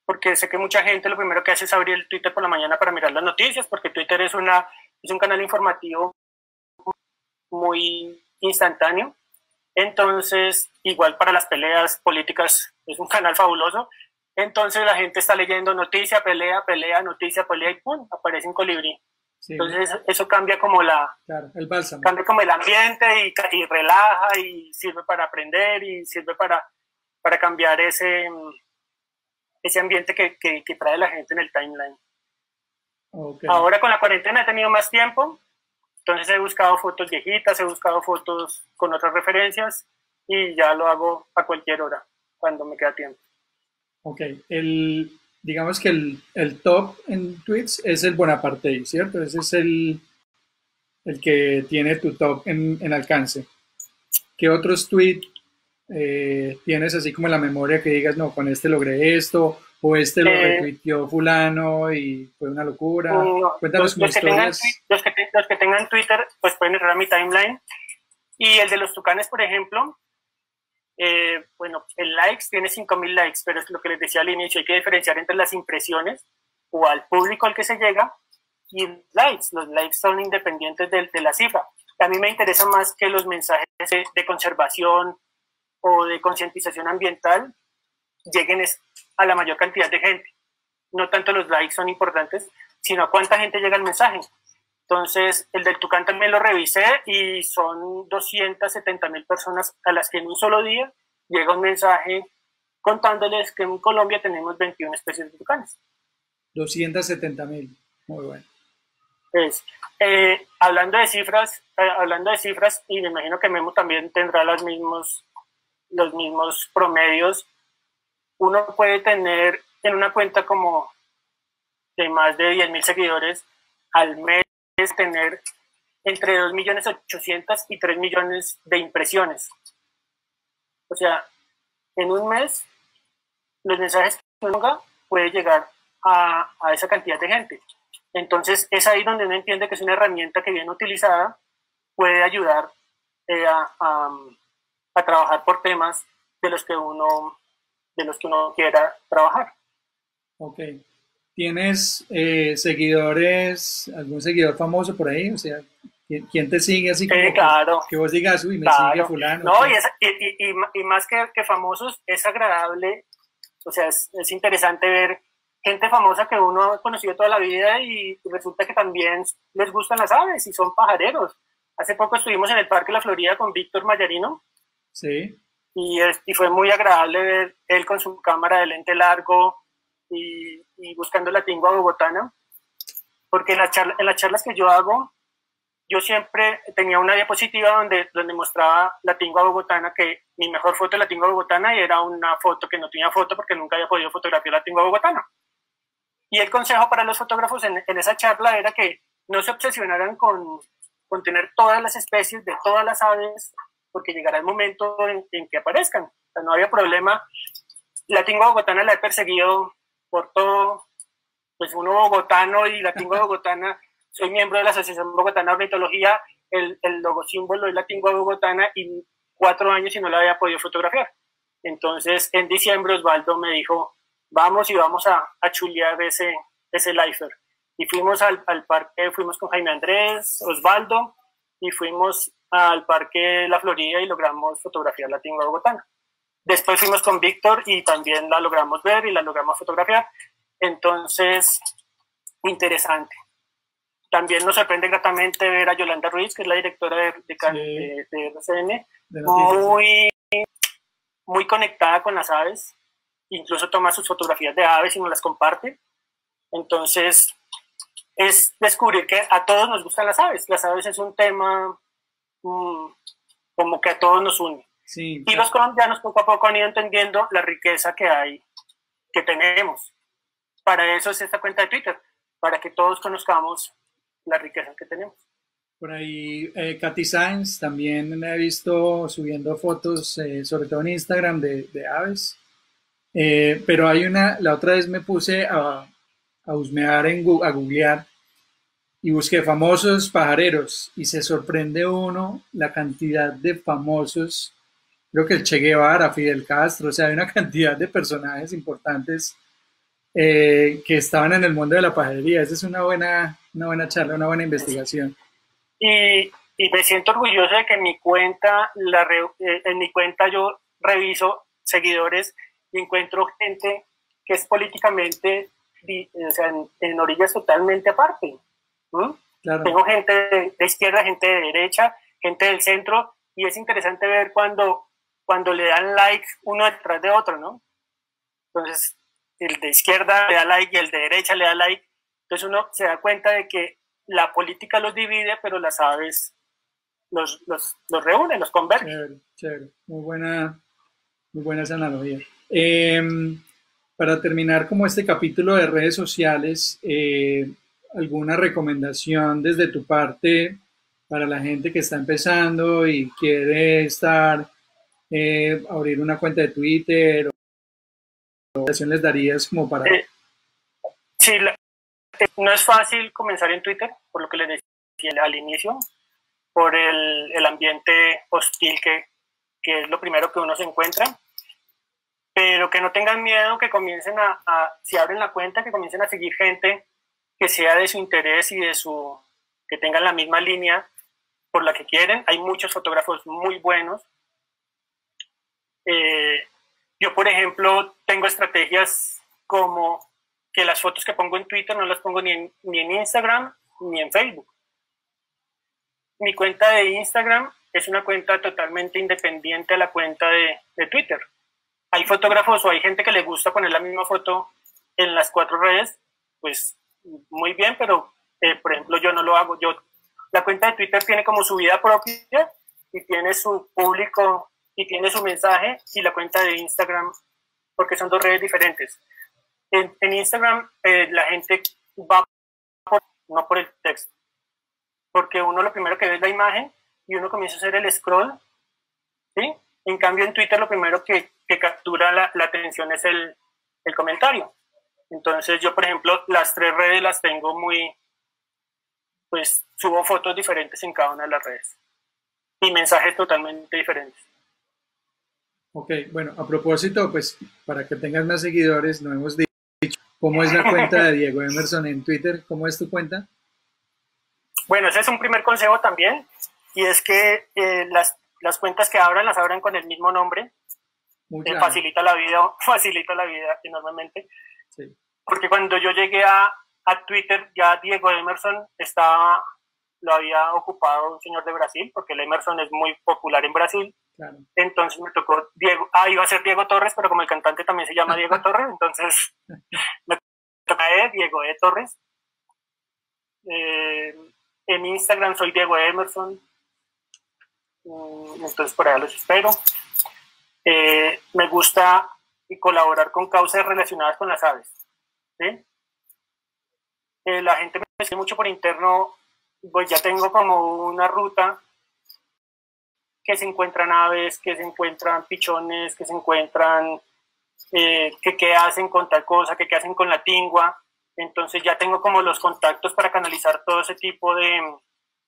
S3: porque sé que mucha gente lo primero que hace es abrir el Twitter por la mañana para mirar las noticias, porque Twitter es, una, es un canal informativo muy instantáneo. Entonces, igual para las peleas políticas, es un canal fabuloso. Entonces la gente está leyendo noticia, pelea, pelea, noticia, pelea y ¡pum! aparece un colibrí. Entonces eso, cambia como la...
S1: el bálsamo.
S3: Cambia como el ambiente y, y, relaja y sirve para aprender y sirve para, para cambiar ese, ese ambiente que, que, trae la gente en el timeline. Ahora con la cuarentena he tenido más tiempo, entonces he buscado fotos viejitas, he buscado fotos con otras referencias y ya lo hago a cualquier hora, cuando me queda tiempo.
S1: Ok, el, digamos que el, el top en tweets es el Bonaparte, ¿cierto? Ese es el, el que tiene tu top en, en alcance. ¿Qué otros tweets eh, tienes así como en la memoria que digas, no, con este logré esto, o este lo eh, retuiteó fulano y fue una locura?
S3: Cuéntanos los, los, que tengan, los, que, los que tengan Twitter, pues pueden entrar a mi timeline. Y el de los tucanes, por ejemplo, eh, bueno, el likes tiene 5.000 likes, pero es lo que les decía al inicio, hay que diferenciar entre las impresiones o al público al que se llega y likes. Los likes son independientes de, de la cifra. A mí me interesa más que los mensajes de, conservación o de concientización ambiental lleguen a la mayor cantidad de gente. No tanto los likes son importantes, sino a cuánta gente llega el mensaje. Entonces, el del Tucán también lo revisé y son 270 mil personas a las que en un solo día llega un mensaje contándoles que en Colombia tenemos 21 especies de tucanes.
S1: 270 mil, muy bueno.
S3: Pues, eh, hablando de cifras, eh, hablando de cifras, y me imagino que Memo también tendrá los mismos, los mismos promedios, uno puede tener en una cuenta como de más de 10 mil seguidores al mes es tener entre 2.800.000 y 3 millones de impresiones. O sea, en un mes, los mensajes que uno puede llegar a, esa cantidad de gente. Entonces, es ahí donde uno entiende que es una herramienta que bien utilizada puede ayudar eh, a, a, trabajar por temas de los que uno, de los que uno quiera trabajar.
S1: Ok. ¿Tienes eh, seguidores, algún seguidor famoso por ahí? O sea, ¿quién te sigue así como
S3: claro,
S1: que, vos digas, uy, me sigue fulano?
S3: No, y, más que, famosos, es agradable, o sea, es, interesante ver gente famosa que uno ha conocido toda la vida y resulta que también les gustan las aves y son pajareros. Hace poco estuvimos en el Parque La Florida con Víctor Mayarino.
S1: Sí.
S3: Y, y fue muy agradable ver él con su cámara de lente largo, y, buscando la tingua bogotana, porque en, en las charlas que yo hago, yo siempre tenía una diapositiva donde, donde mostraba la tingua bogotana, que mi mejor foto de la tingua bogotana y era una foto que no tenía foto porque nunca había podido fotografiar la tingua bogotana. Y el consejo para los fotógrafos en, en esa charla era que no se obsesionaran con, con, tener todas las especies de todas las aves, porque llegará el momento en, en que aparezcan. O sea, no había problema. La tingua bogotana la he perseguido por todo, pues uno bogotano y la tingua (laughs) bogotana, soy miembro de la Asociación Bogotana de Ornitología, el, el logo símbolo es la tingua bogotana y cuatro años y no la había podido fotografiar. Entonces, en diciembre Osvaldo me dijo, vamos y vamos a, a chulear ese, ese lifer. Y fuimos al, al, parque, fuimos con Jaime Andrés, Osvaldo, y fuimos al parque La Florida y logramos fotografiar la tingua bogotana. Después fuimos con Víctor y también la logramos ver y la logramos fotografiar. Entonces, interesante. También nos sorprende gratamente ver a Yolanda Ruiz, que es la directora de, de, RCN, muy, muy conectada con las aves. Incluso toma sus fotografías de aves y nos las comparte. Entonces, es descubrir que a todos nos gustan las aves. Las aves es un tema mm, como que a todos nos une y los colombianos poco a poco han ido entendiendo la riqueza que hay, que tenemos. Para eso es esta cuenta de Twitter, para que todos conozcamos la riqueza que tenemos.
S1: Por ahí, eh, Katy Sainz también he visto subiendo fotos, eh, sobre todo en Instagram, de, de aves. Eh, pero hay una, la otra vez me puse a, a husmear, en, a googlear, y busqué famosos pajareros, y se sorprende uno la cantidad de famosos creo que el Che Guevara, Fidel Castro, o sea, hay una (laughs) cantidad de personajes importantes eh, que estaban en el mundo de la pajarería. Esa es una buena, una buena charla, una buena investigación.
S3: Y, y me siento orgulloso de que en mi cuenta, la eh, en mi cuenta yo reviso seguidores y encuentro gente que es políticamente, o sea, en, orillas totalmente aparte. Tengo gente de izquierda, gente de derecha, gente del centro, y es interesante ver cuando cuando le dan like uno detrás de otro, ¿no? Entonces, el de izquierda le da like y el de derecha le da like. Entonces uno se da cuenta de que la política los divide, pero las aves los, los, los reúne, los converge.
S1: Chévere, chévere. Muy buena, muy buena esa analogía. Em, para terminar como este capítulo de redes sociales, eh, ¿alguna recomendación desde tu parte para la gente que está empezando y quiere estar eh, abrir una cuenta de Twitter o qué les darías como para...
S3: Sí, eh, no es fácil comenzar en Twitter, por lo que les decía al inicio, por el, el ambiente hostil que, que, es lo primero que uno se encuentra, pero que no tengan miedo, que comiencen a, a, si abren la cuenta, que comiencen a seguir gente que sea de su interés y de su, que tengan la misma línea por la que quieren. Hay muchos fotógrafos muy buenos eh, yo, por ejemplo, tengo estrategias como que las fotos que pongo en Twitter no las pongo ni en, ni en Instagram ni en Facebook. Mi cuenta de Instagram es una cuenta totalmente independiente a la cuenta de, de Twitter. Hay fotógrafos o hay gente que le gusta poner la misma foto en las cuatro redes, pues muy bien, pero eh, por ejemplo yo no lo hago. Yo la cuenta de Twitter tiene como su vida propia y tiene su público y tiene su mensaje y la cuenta de Instagram, porque son dos redes diferentes. En, Instagram eh, la gente va por, no por el texto, porque uno lo primero que ve es la imagen y uno comienza a hacer el scroll, ¿sí? En cambio en Twitter lo primero que, que captura la, la, atención es el, el comentario. Entonces yo, por ejemplo, las tres redes las tengo muy, pues subo fotos diferentes en cada una de las redes y mensajes totalmente diferentes.
S1: Ok, bueno, a propósito, pues para que tengas más seguidores, no hemos dicho ¿Cómo es la cuenta de Diego Emerson en Twitter? ¿Cómo es tu cuenta?
S3: Bueno, ese es un primer consejo también, y es que eh, las, las, cuentas que abran las abran con el mismo nombre. Eh, facilita la vida, (laughs) facilita la vida enormemente. Sí. Porque cuando yo llegué a, a Twitter, ya Diego Emerson estaba, lo había ocupado un señor de Brasil, porque el Emerson es muy popular en Brasil. Entonces me tocó Diego, ah, iba a ser Diego Torres, pero como el cantante también se llama Diego (laughs) Torres, entonces (laughs) me toca a Diego E. Torres. Eh, en Instagram soy Diego Emerson. Mm, entonces por allá los espero. Eh, me gusta colaborar con causas relacionadas con las aves. ¿sí? Eh, la gente me dice mucho por interno, pues ya tengo como una ruta que se encuentran aves, que se encuentran pichones, que se encuentran, eh, que qué hacen con tal cosa, que qué hacen con la tingua. Entonces ya tengo como los contactos para canalizar todo ese tipo de,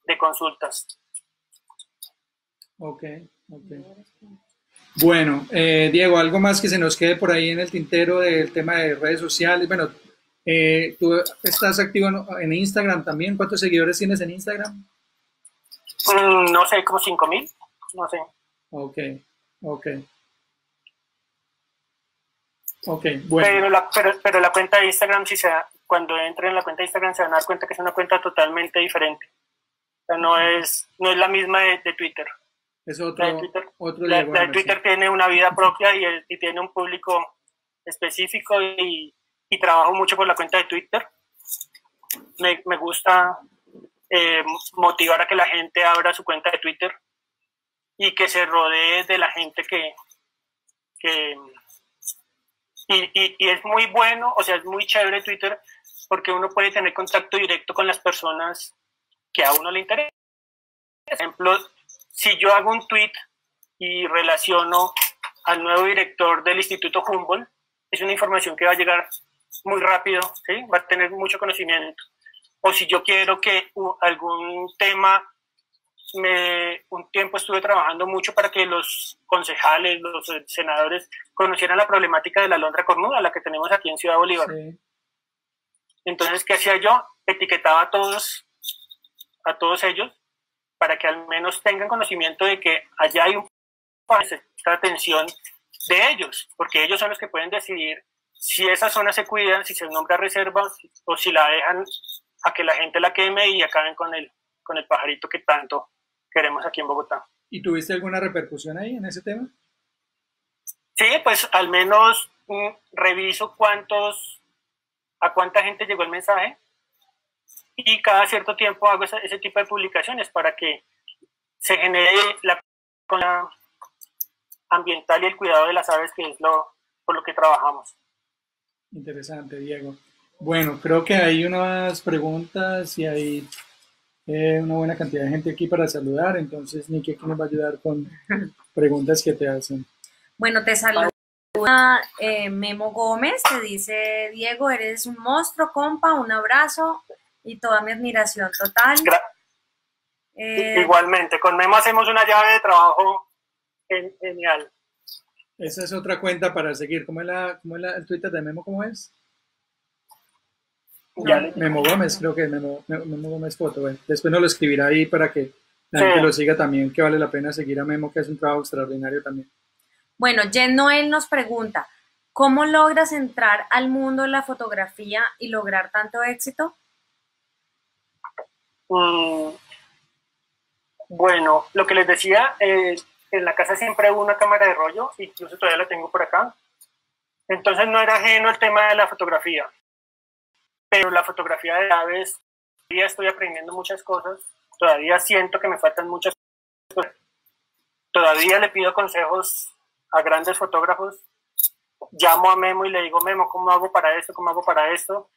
S3: de consultas.
S1: Ok, ok. Bueno, eh, Diego, algo más que se nos quede por ahí en el tintero del tema de redes sociales. Bueno, eh, ¿Tú estás activo en Instagram también? ¿Cuántos seguidores tienes en Instagram?
S3: Mm, no sé, como 5 mil. No sé.
S1: Ok, ok. Ok, bueno.
S3: Pero la, pero, la cuenta de Instagram, si se cuando entren en la cuenta de Instagram, se van a dar cuenta que es una cuenta totalmente diferente. O sea, no, es, no es la misma de, Twitter.
S1: Es otro.
S3: La de Twitter, la, Twitter tiene una vida propia y, y tiene un público específico y y trabajo mucho por la cuenta de Twitter. Me, me gusta eh, motivar a que la gente abra su cuenta de Twitter y que se rodee de la gente que... que y, y, es muy bueno, o sea, es muy chévere Twitter porque uno puede tener contacto directo con las personas que a uno le interesa. Por ejemplo, si yo hago un tweet y relaciono al nuevo director del Instituto Humboldt, es una información que va a llegar muy rápido, ¿sí? va a tener mucho conocimiento. O si yo quiero que algún tema, me, un tiempo estuve trabajando mucho para que los concejales, los senadores conocieran la problemática de la alondra cornuda, la que tenemos aquí en Ciudad Bolívar. Entonces, ¿qué hacía yo? Etiquetaba a todos, a todos ellos, para que al menos tengan conocimiento de que allá hay un esta atención de ellos, porque ellos son los que pueden decidir si esa zona se cuida, si se nombra reserva o si la dejan a que la gente la queme y acaben con el, con el pajarito que tanto queremos aquí en Bogotá.
S1: ¿Y tuviste alguna repercusión ahí en ese tema?
S3: Sí, pues al menos mm, reviso cuántos, a cuánta gente llegó el mensaje y cada cierto tiempo hago ese, ese tipo de publicaciones para que se genere la, la ambiental y el cuidado de las aves, que es lo por lo que trabajamos.
S1: Interesante, Diego. Bueno, creo que hay unas preguntas y hay eh, una buena cantidad de gente aquí para saludar, entonces Niki aquí nos va a ayudar con preguntas que te hacen.
S2: Bueno, te saluda eh, Memo Gómez, te dice, Diego, eres un monstruo, compa, un abrazo y toda mi admiración total.
S3: Eh, igualmente, con Memo hacemos una llave de trabajo genial.
S1: Esa es otra cuenta para seguir. ¿Cómo es, la, cómo es la, el Twitter de Memo? ¿Cómo es? Memo Gómez, creo que Memo, Memo Gómez Foto. después nos lo escribirá ahí para que la gente lo siga también, que vale la pena seguir a Memo, que es un trabajo extraordinario también.
S2: Bueno, Jen Noel nos pregunta, ¿cómo logras entrar al mundo de la fotografía y lograr tanto éxito?
S3: Mm, bueno, lo que les decía, eh, en la casa siempre hubo una cámara de rollo, incluso todavía la tengo por acá. Entonces no era ajeno el tema de la fotografía. Pero la fotografía de aves, todavía estoy aprendiendo muchas cosas, todavía siento que me faltan muchas cosas. Todavía le pido consejos a grandes fotógrafos. Llamo a Memo y le digo, Memo, ¿cómo hago para esto? ¿Cómo hago para esto?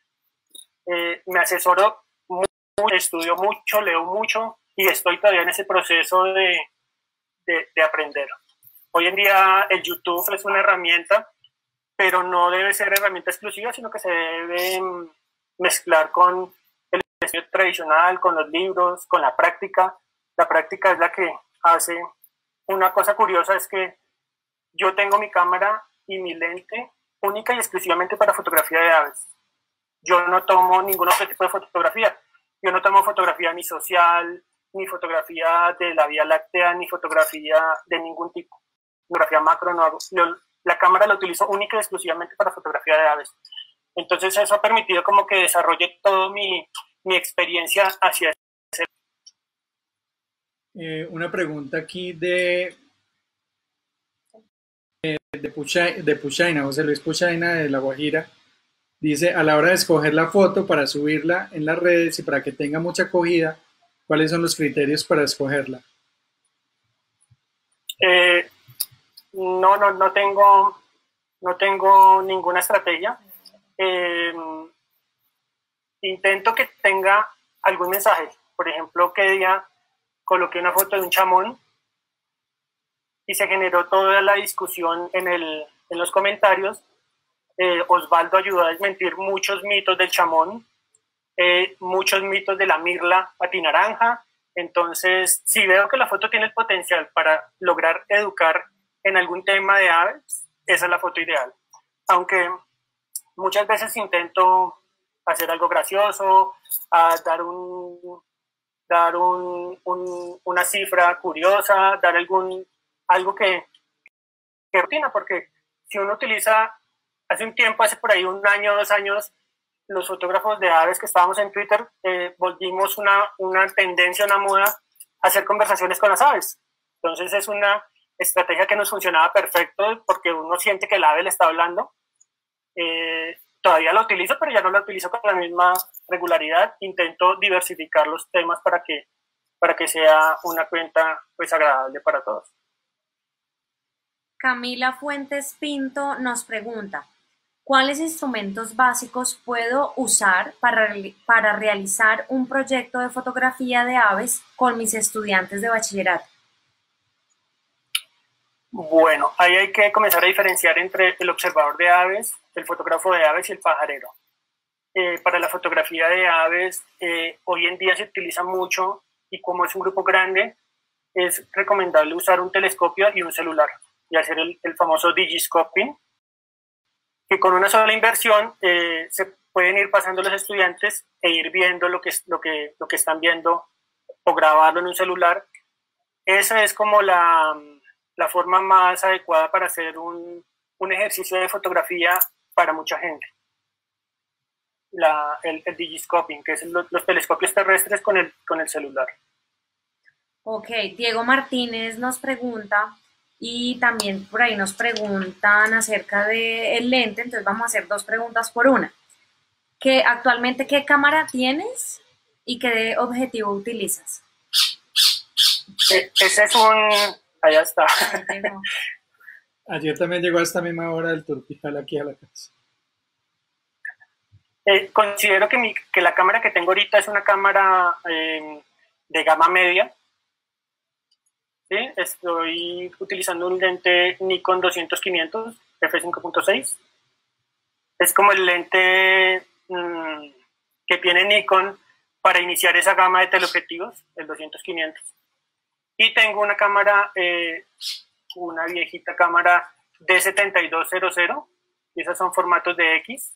S3: Eh, me asesoro mucho, estudio mucho, leo mucho y estoy todavía en ese proceso de, de, aprender. Hoy en día el YouTube es una herramienta, pero no debe ser herramienta exclusiva, sino que se debe mm, mezclar con el estudio tradicional, con los libros, con la práctica. La práctica es la que hace una cosa curiosa, es que yo tengo mi cámara y mi lente única y exclusivamente para fotografía de aves. yo no tomo ningún otro tipo de fotografía. Yo no tomo fotografía ni social, ni fotografía de la Vía Láctea, ni fotografía de ningún tipo. Fotografía macro no hago. la cámara la utilizo única y exclusivamente para fotografía de aves. Entonces eso ha permitido como que desarrolle toda mi, mi experiencia hacia ese.
S1: Eh, una pregunta aquí de de, Puchaina, de Puchaina, José Luis Puchaina de La Guajira. Dice, a la hora de escoger la foto para subirla en las redes y para que tenga mucha acogida, ¿cuáles son los criterios para escogerla?
S3: Eh, no, no, no tengo, no tengo ninguna estrategia. Eh, intento que tenga algún mensaje. Por ejemplo, que día coloqué una foto de un chamón y se generó toda la discusión en, el, en los comentarios eh, Osvaldo ayudó a desmentir muchos mitos del chamón, eh, muchos mitos de la mirla patinaranja. Entonces, si veo que la foto tiene el potencial para lograr educar en algún tema de aves, esa es la foto ideal. Aunque muchas veces intento hacer algo gracioso, dar un dar una cifra curiosa, dar algún algo que, que rutina, porque si uno utiliza hace un tiempo, hace por ahí un año, dos años, los fotógrafos de aves que estábamos en Twitter, eh, volvimos una, una tendencia, una moda a hacer conversaciones con las aves. Entonces es una estrategia que nos funcionaba perfecto porque uno siente que el ave le está hablando. Eh, todavía la utilizo, pero ya no la utilizo con la misma regularidad. Intento diversificar los temas para que, para que sea una cuenta pues agradable para todos.
S2: Camila Fuentes Pinto nos pregunta, ¿Cuáles instrumentos básicos puedo usar para, para realizar un proyecto de fotografía de aves con mis estudiantes de bachillerato?
S3: Bueno, ahí hay que comenzar a diferenciar entre el observador de aves, el fotógrafo de aves y el pajarero. Eh, para la fotografía de aves, eh, hoy en día se utiliza mucho y como es un grupo grande, es recomendable usar un telescopio y un celular y hacer el, el famoso digiscoping, que con una sola inversión eh, se pueden ir pasando los estudiantes e ir viendo lo que, lo, que, lo que están viendo o grabarlo en un celular. Esa es como la, la forma más adecuada para hacer un, un, ejercicio de fotografía para mucha gente. La, el, el digiscoping, que es los, los telescopios terrestres con el, con el celular.
S2: Ok, Diego Martínez nos pregunta y también por ahí nos preguntan acerca del lente, entonces vamos a hacer dos preguntas por una. ¿Qué, actualmente qué cámara tienes y qué objetivo utilizas?
S3: E, ese es un... Allá está. (laughs)
S1: Ayer también llegó a esta misma hora el turpical aquí a la casa.
S3: Eh, considero que, la cámara que tengo ahorita es una cámara eh, de gama media, Estoy utilizando un lente Nikon 200-500 f5.6. Es como el lente mm, que tiene Nikon para iniciar esa gama de teleobjetivos, el 200-500. Y tengo una cámara, eh, una viejita cámara D7200, y esos son formatos de X.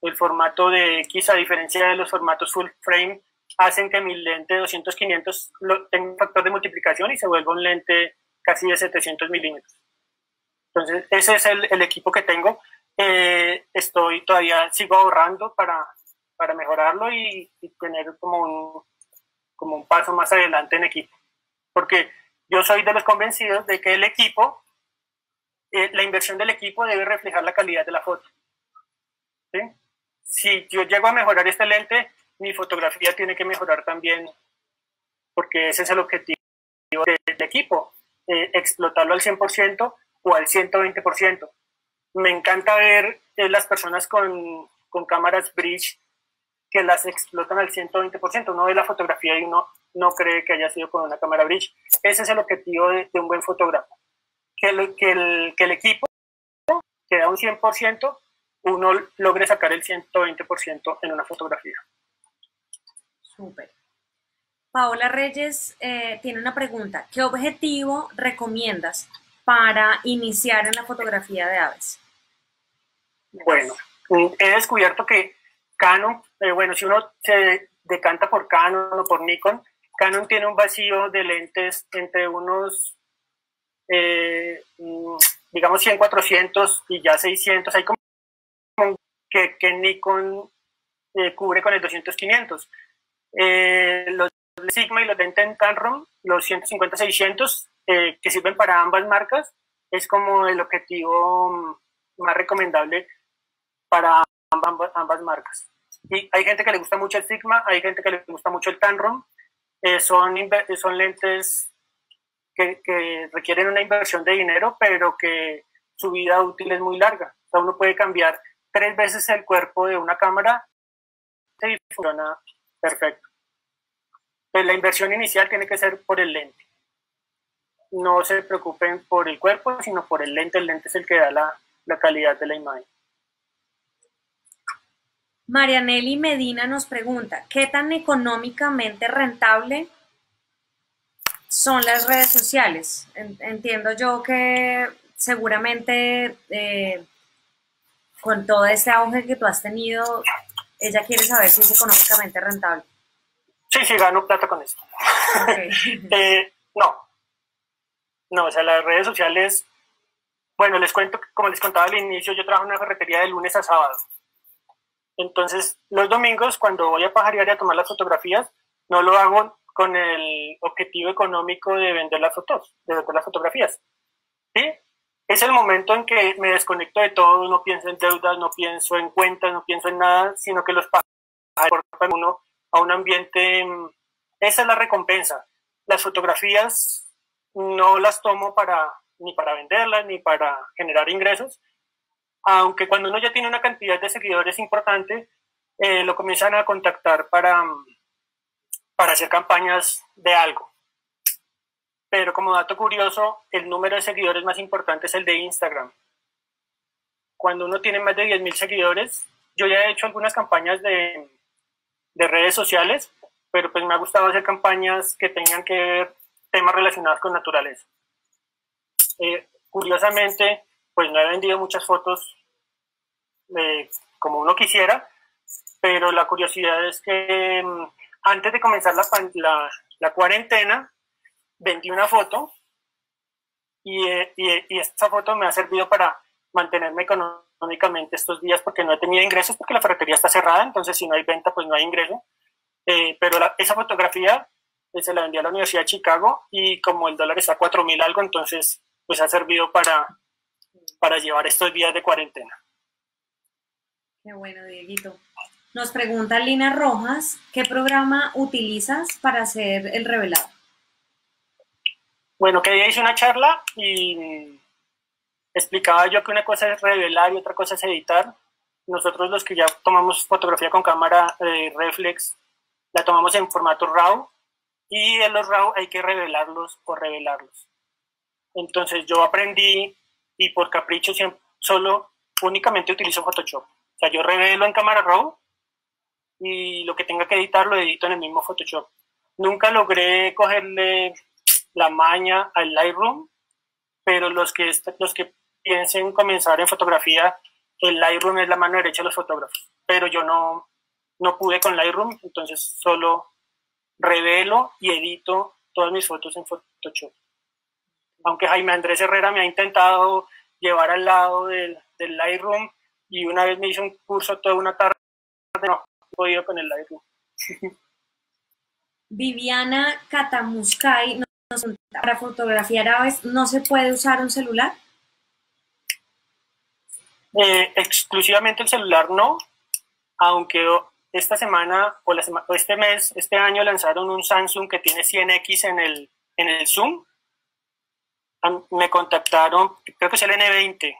S3: El formato de X, a diferencia de los formatos full frame, hacen que mi lente de 200-500 tenga un factor de multiplicación y se vuelva un lente casi de 700 milímetros. Entonces, ese es el, equipo que tengo. Eh, estoy todavía, sigo ahorrando para, para mejorarlo y, tener como un, como un paso más adelante en equipo. Porque yo soy de los convencidos de que el equipo, eh, la inversión del equipo debe reflejar la calidad de la foto. Si yo llego a mejorar este lente, mi fotografía tiene que mejorar también, porque ese es el objetivo del, equipo, eh, explotarlo al 100% o al 120%. Me encanta ver eh, las personas con, con, cámaras bridge que las explotan al 120%. Uno ve la fotografía y uno no cree que haya sido con una cámara bridge. Ese es el objetivo de, un buen fotógrafo. Que el, que, el, que el equipo que da un 100%, uno logre sacar el 120% en una fotografía.
S2: Súper. Paola Reyes eh, tiene una pregunta. ¿Qué objetivo recomiendas para iniciar en la fotografía de aves?
S3: Bueno, he descubierto que Canon, eh, bueno, si uno se decanta por Canon o por Nikon, Canon tiene un vacío de lentes entre unos, eh, mm, digamos, 100, 400 y ya 600. Hay como que, que Nikon eh, cubre con el 200, 500. los Sigma y los lentes Tamron, los 150, 600, que sirven para ambas marcas, es como el objetivo mm, más recomendable para ambas, marcas. Y hay gente que le gusta mucho el Sigma, hay gente que le gusta mucho el Tamron. Eh, son, son lentes que, requieren una inversión de dinero, pero que su vida útil es muy larga. Uno puede cambiar tres veces el cuerpo de una cámara y funciona perfecto. Pero la inversión inicial tiene que ser por el lente. No se preocupen por el cuerpo, sino por el lente. El lente es el que da la calidad de la imagen.
S2: Marianelli Medina nos pregunta, ¿qué tan económicamente rentable son las redes sociales? Entiendo yo que seguramente eh, con todo este auge que tú has tenido, ella quiere saber si es económicamente rentable.
S3: Sí, sí, gano plata con esto. (laughs) Eh, no. No, o sea, las redes sociales, bueno, les cuento, como les contaba al inicio, yo trabajo en una ferretería de lunes a sábado. Entonces, los domingos, cuando voy a pajarear y a tomar las fotografías, no lo hago con el objetivo económico de vender las fotos, de vender las fotografías. ¿Sí? Es el momento en que me desconecto de todo, no pienso en deudas, no pienso en cuentas, no pienso en nada, sino que los pajareos uno a un ambiente. Mm, esa es la recompensa. Las fotografías no las tomo para ni para venderlas ni para generar ingresos, aunque cuando uno ya tiene una cantidad de seguidores importante, eh, lo comienzan a contactar para, para hacer campañas de algo. Pero como dato curioso, el número de seguidores más importante es el de Instagram. Cuando uno tiene más de 10.000 seguidores, yo ya he hecho algunas campañas de, de redes sociales, pero pues me ha gustado hacer campañas que tengan que ver temas relacionados con naturaleza. Eh, curiosamente, pues no he vendido muchas fotos eh, como uno quisiera, pero la curiosidad es que mm, antes de comenzar la, la, cuarentena, vendí una foto y, eh, y, y, esta foto me ha servido para mantenerme económicamente estos días porque no he tenido ingresos porque la ferretería está cerrada, entonces si no hay venta, pues no hay ingreso. Eh, pero esa fotografía se la vendí a la Universidad de Chicago y como el dólar está a 4 mil algo, entonces pues ha servido para, para llevar estos días de cuarentena.
S2: Qué bueno, Dieguito. Nos pregunta Lina Rojas, ¿qué programa utilizas para hacer el revelado?
S3: Bueno, que día hice una charla y explicaba yo que una cosa es revelar y otra cosa es editar. Nosotros los que ya tomamos fotografía con cámara de reflex, la tomamos en formato RAW y en los RAW hay que revelarlos o revelarlos. Entonces yo aprendí y por capricho siempre, solo únicamente utilizo Photoshop. O sea, yo revelo en cámara RAW y lo que tenga que editar lo edito en el mismo Photoshop. Nunca logré cogerle la maña al Lightroom, pero los que, los que piensen comenzar en fotografía, el Lightroom es la mano derecha de los fotógrafos. Pero yo no, no pude con Lightroom, entonces solo revelo y edito todas mis fotos en Photoshop aunque Jaime Andrés Herrera me ha intentado llevar al lado del, del Lightroom y una vez me hizo un curso toda una tarde, no he podido con el Lightroom. (laughs)
S2: Viviana Katamuskai nos para fotografiar aves, ¿no se puede usar un celular?
S3: Eh, exclusivamente el celular no, aunque esta semana o, la este mes, este año lanzaron un Samsung que tiene 100x en el, en el zoom me contactaron, creo que es el N20,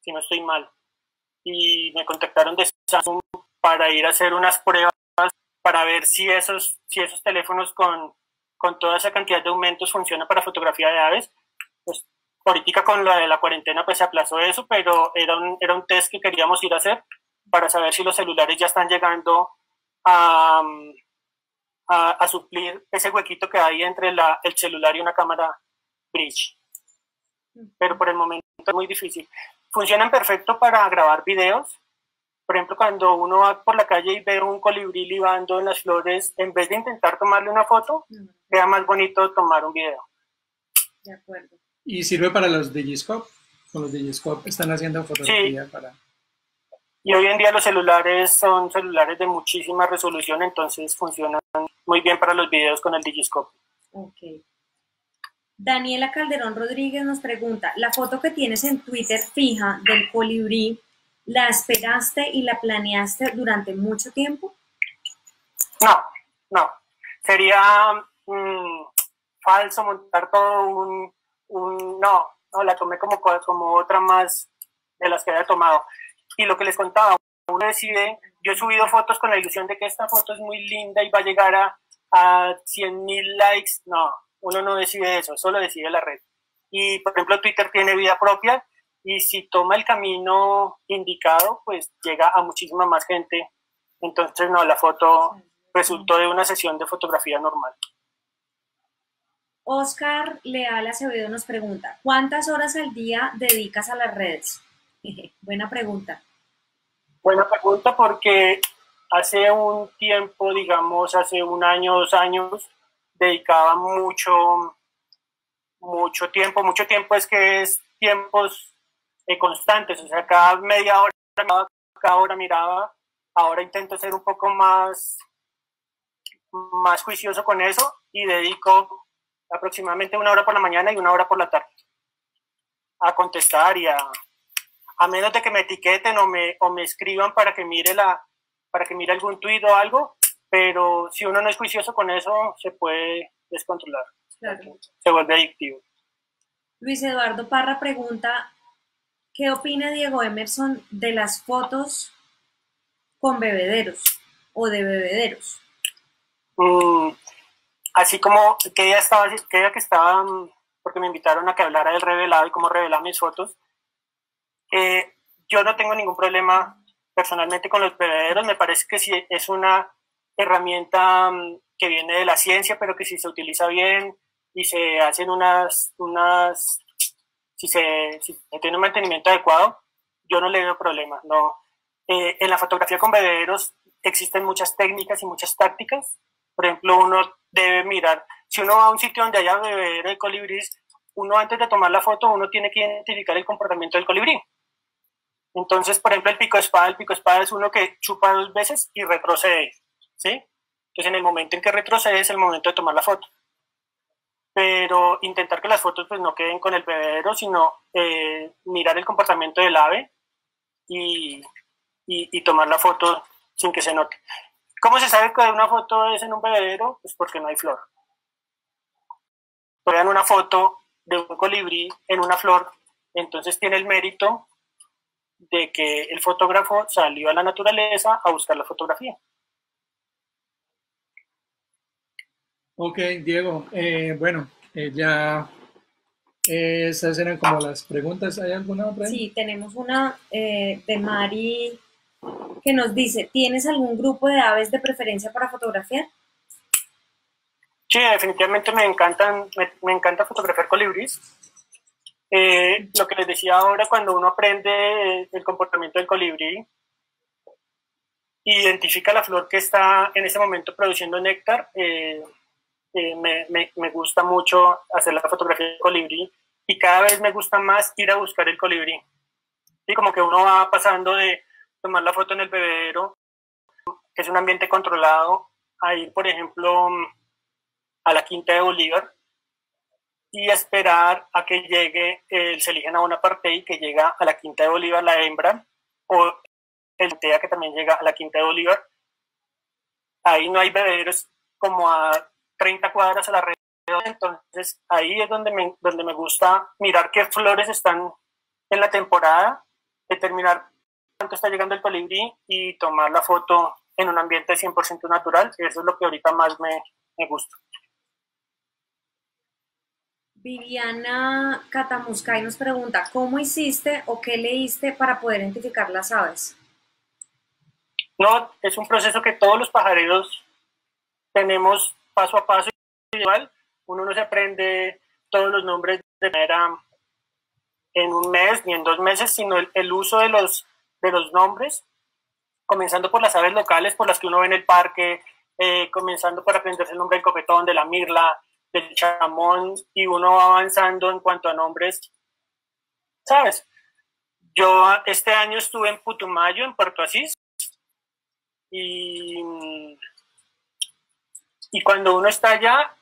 S3: si no estoy mal, y me contactaron de Samsung para ir a hacer unas pruebas para ver si esos, si esos teléfonos con, con toda esa cantidad de aumentos funcionan para fotografía de aves. Pues ahorita con la de la cuarentena pues se aplazó eso, pero era un, era un test que queríamos ir a hacer para saber si los celulares ya están llegando a, a, a suplir ese huequito que hay entre la, el celular y una cámara bridge pero por el momento es muy difícil. Funcionan perfecto para grabar videos, Por ejemplo, cuando uno va por la calle y ve un colibrí libando en las flores, en vez de intentar tomarle una foto, queda más bonito tomar un video.
S2: De acuerdo.
S1: ¿Y sirve para los Digiscope? Con los Digiscope están haciendo fotografía para...
S3: Y hoy en día los celulares son celulares de muchísima resolución, entonces funcionan muy bien para los videos con el Digiscope.
S2: Ok. Daniela Calderón Rodríguez nos pregunta, ¿la foto que tienes en Twitter fija del colibrí, la esperaste y la planeaste durante mucho tiempo?
S3: No, no. Sería mm, falso montar todo un, un, No, no, la tomé como, como otra más de las que había tomado. Y lo que les contaba, uno decide, yo he subido fotos con la ilusión de que esta foto es muy linda y va a llegar a, a 100 mil likes. No, uno no decide eso, solo decide la red. Y por ejemplo, Twitter tiene vida propia y si toma el camino indicado, pues llega a muchísima más gente. Entonces, no, la foto resultó de una sesión de fotografía normal.
S2: Oscar Leal Acevedo nos pregunta, ¿cuántas horas al día dedicas a las redes? (laughs) Buena pregunta.
S3: Buena pregunta porque hace un tiempo, digamos, hace un año, dos años, dedicaba mucho, mucho tiempo. Mucho tiempo es que es tiempos eh, constantes, o sea, cada media hora, cada hora miraba. Ahora intento ser un poco más, más juicioso con eso y dedico aproximadamente una hora por la mañana y una hora por la tarde a contestar y a, a menos de que me etiqueten o me, o me escriban para que mire la para que mire algún tuit o algo, pero si uno no es juicioso con eso, se puede descontrolar. Se vuelve adictivo.
S2: Luis Eduardo Parra pregunta, ¿qué opina Diego Emerson de las fotos con bebederos o de bebederos?
S3: Mm, así como que ella estaba, que que estaba, mm, porque me invitaron a que hablara del revelado y cómo revelar mis fotos, eh, yo no tengo ningún problema personalmente con los bebederos, me parece que sí es una herramienta mm, que viene de la ciencia, pero que si se utiliza bien y se hacen unas, unas si se, si tiene un mantenimiento adecuado, yo no le veo problema. No. Eh, en la fotografía con bebederos existen muchas técnicas y muchas tácticas. Por ejemplo, uno debe mirar, si uno va a un sitio donde haya bebedero de colibrís, uno antes de tomar la foto, uno tiene que identificar el comportamiento del colibrí. Entonces, por ejemplo, el pico espada, el pico espada es uno que chupa dos veces y retrocede. ¿Sí? Entonces, en el momento en que retrocede es el momento de tomar la foto. Pero intentar que las fotos pues, no queden con el bebedero, sino eh, mirar el comportamiento del ave y, tomar la foto sin que se note. ¿Cómo se sabe que una foto es en un bebedero? Pues porque no hay flor. Vean una foto de un colibrí en una flor, entonces tiene el mérito de que el fotógrafo salió a la naturaleza a buscar la fotografía.
S1: Ok, Diego. Eh, bueno, eh, ya eh, esas eran como las preguntas. ¿Hay alguna otra?
S2: Sí, tenemos una de Mari que nos dice, ¿tienes algún grupo de aves de preferencia para fotografiar?
S3: Sí, definitivamente me encantan, me, encanta fotografiar colibríes. lo que les decía ahora, cuando uno aprende el comportamiento del colibrí, identifica la flor que está en ese momento produciendo néctar, eh, me, me, gusta mucho hacer la fotografía del colibrí y cada vez me gusta más ir a buscar el colibrí. Y como que uno va pasando de tomar la foto en el bebedero, que es un ambiente controlado, a ir, por ejemplo, a la quinta de Bolívar y esperar a que llegue el Seligena y que llega a la quinta de Bolívar la hembra o el TEA que también llega a la quinta de Bolívar. Ahí no hay bebederos como a 30 cuadras a la red. Entonces ahí es donde me, donde me gusta mirar qué flores están en la temporada, determinar cuánto está llegando el colibrí y tomar la foto en un ambiente 100% natural. Eso es lo que ahorita más me, me gusta.
S2: Viviana Catamuscay nos pregunta, ¿cómo hiciste o qué leíste para poder identificar las aves?
S3: No, es un proceso que todos los pajareros tenemos paso a paso igual. Uno no se aprende todos los nombres de manera en un mes ni en dos meses, sino el, uso de los, de los nombres comenzando por las aves locales, por las que uno ve en el parque, eh, comenzando por aprenderse el nombre del copetón, de la mirla, del chamón, y uno va avanzando en cuanto a nombres, ¿sabes? Yo este año estuve en Putumayo, en Puerto Asís, y, y cuando uno está allá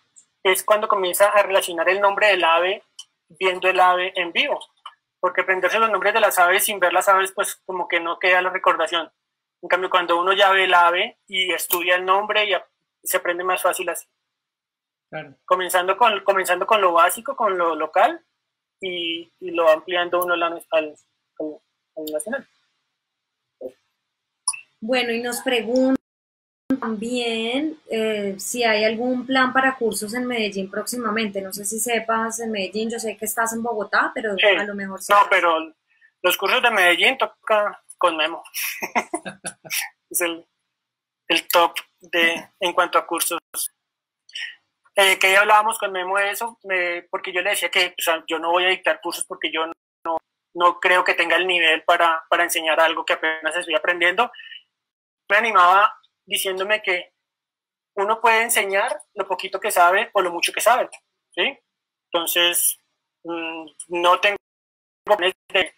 S3: es cuando comienza a relacionar el nombre del ave viendo el ave en vivo, porque aprenderse los nombres de las aves sin ver las aves, pues como que no queda la recordación. En cambio, cuando uno ya ve el ave y estudia el nombre, y se aprende más fácil así. Comenzando, con, comenzando con lo básico, con lo local, y, lo ampliando uno al, al, nacional.
S2: Bueno, y nos preguntan también eh, si hay algún plan para cursos en Medellín próximamente. No sé si sepas en Medellín, yo sé que estás en Bogotá, pero a lo mejor...
S3: No, pero los cursos de Medellín toca con Memo. (laughs) es el, top de, en cuanto a cursos. Eh, que ya hablábamos con Memo de eso, porque yo le decía que yo no voy a dictar cursos porque yo no, no creo que tenga el nivel para, para enseñar algo que apenas estoy aprendiendo. Me animaba diciéndome que uno puede enseñar lo poquito que sabe o lo mucho que sabe. ¿sí? Entonces, mm, no tengo de,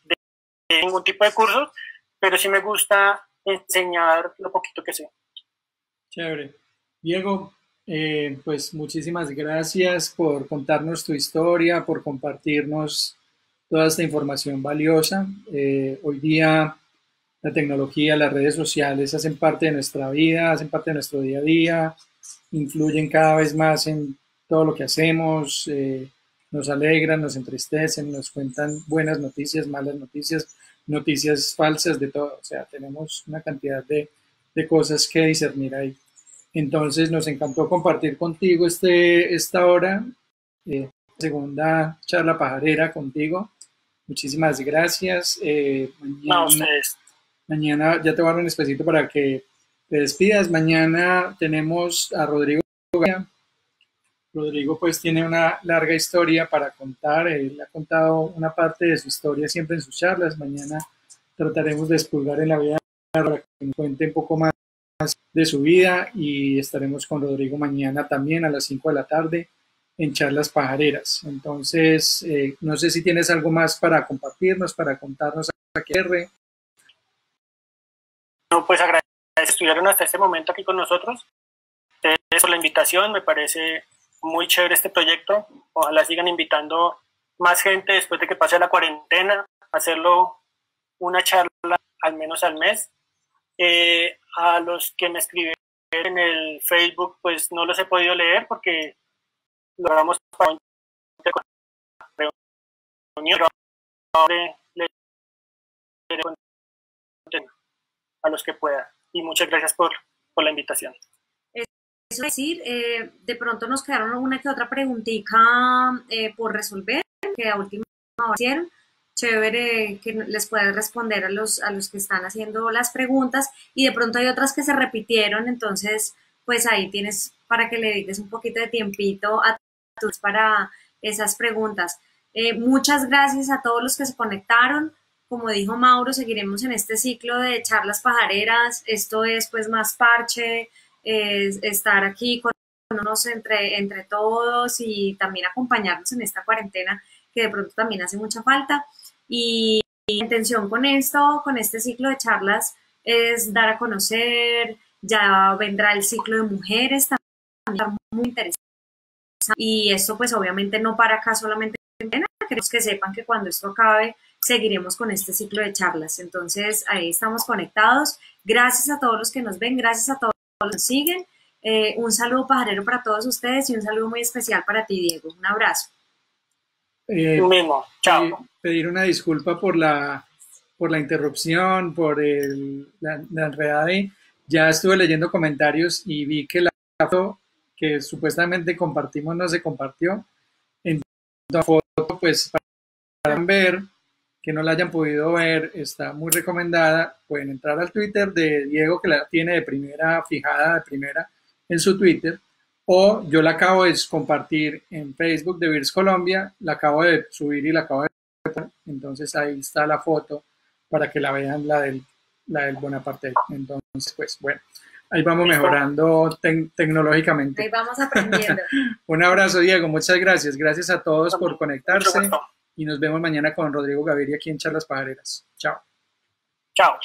S3: ningún tipo de cursos, pero sí me gusta enseñar lo poquito que sé.
S1: Chévere. Diego, eh, pues muchísimas gracias por contarnos tu historia, por compartirnos toda esta información valiosa. Eh, hoy día la tecnología, las redes sociales hacen parte de nuestra vida, hacen parte de nuestro día a día, influyen cada vez más en todo lo que hacemos, eh, nos alegran, nos entristecen, nos cuentan buenas noticias, malas noticias, noticias falsas, de todo. O sea, tenemos una cantidad de, cosas que discernir ahí. Entonces, nos encantó compartir contigo este, esta hora, eh, segunda charla pajarera contigo. Muchísimas gracias.
S3: Eh, mañana,
S1: mañana ya te dar un espacito para que te despidas. Mañana tenemos a Rodrigo. Rodrigo pues tiene una larga historia para contar, él ha contado una parte de su historia siempre en sus charlas, mañana trataremos de expulgar en la vida para que nos cuente un poco más de su vida y estaremos con Rodrigo mañana también a las 5 de la tarde en charlas pajareras. Entonces, eh, no sé si tienes algo más para compartirnos, para contarnos a
S3: No, pues agradecer estuvieron hasta este momento aquí con nosotros. Gracias por la invitación, me parece muy chévere este proyecto. Ojalá sigan invitando más gente después de que pase la cuarentena, hacerlo una charla al menos al mes. Eh, a los que me escribieron en el Facebook, pues no los he podido leer porque lo hagamos para a los que pueda. Y muchas gracias por, por la invitación
S2: eso decir, eh, de pronto nos quedaron una que otra preguntita eh, por resolver, que a última hora Chévere que les puedas responder a los, a los que están haciendo las preguntas y de pronto hay otras que se repitieron, entonces pues ahí tienes para que le dediques un poquito de tiempito a todos para esas preguntas. Eh, muchas gracias a todos los que se conectaron. Como dijo Mauro, seguiremos en este ciclo de charlas pajareras. Esto es pues más parche, es estar aquí con nosotros entre, entre todos y también acompañarnos en esta cuarentena que de pronto también hace mucha falta. Y mi intención con esto, con este ciclo de charlas, es dar a conocer, ya vendrá el ciclo de mujeres también, muy interesante. Y esto pues obviamente no para acá solamente en queremos que sepan que cuando esto acabe seguiremos con este ciclo de charlas. Entonces ahí estamos conectados. Gracias a todos los que nos ven, gracias a todos los siguen. Eh, un saludo pajarero para todos ustedes y un saludo muy especial para ti, Diego. Un abrazo.
S3: Eh, mismo. Chao.
S1: Pedir una disculpa por la, por la interrupción, por el, la, la Ya estuve leyendo comentarios y vi que la foto que supuestamente compartimos no se compartió. En la foto, pues, para ver que no la hayan podido ver, está muy recomendada. Pueden entrar al Twitter de Diego, que la tiene de primera, fijada de primera en su Twitter, o yo la acabo de compartir en Facebook de Virs Colombia, la acabo de subir y la acabo de entonces ahí está la foto para que la vean, la del la del Bonaparte. Entonces, pues bueno, ahí vamos mejorando tecnológicamente.
S2: Ahí vamos aprendiendo. (laughs)
S1: Un abrazo, Diego. Muchas gracias. Gracias a todos por conectarse y nos vemos mañana con Rodrigo Gaviria aquí en Charlas Pajareras. Chao.
S3: Chao.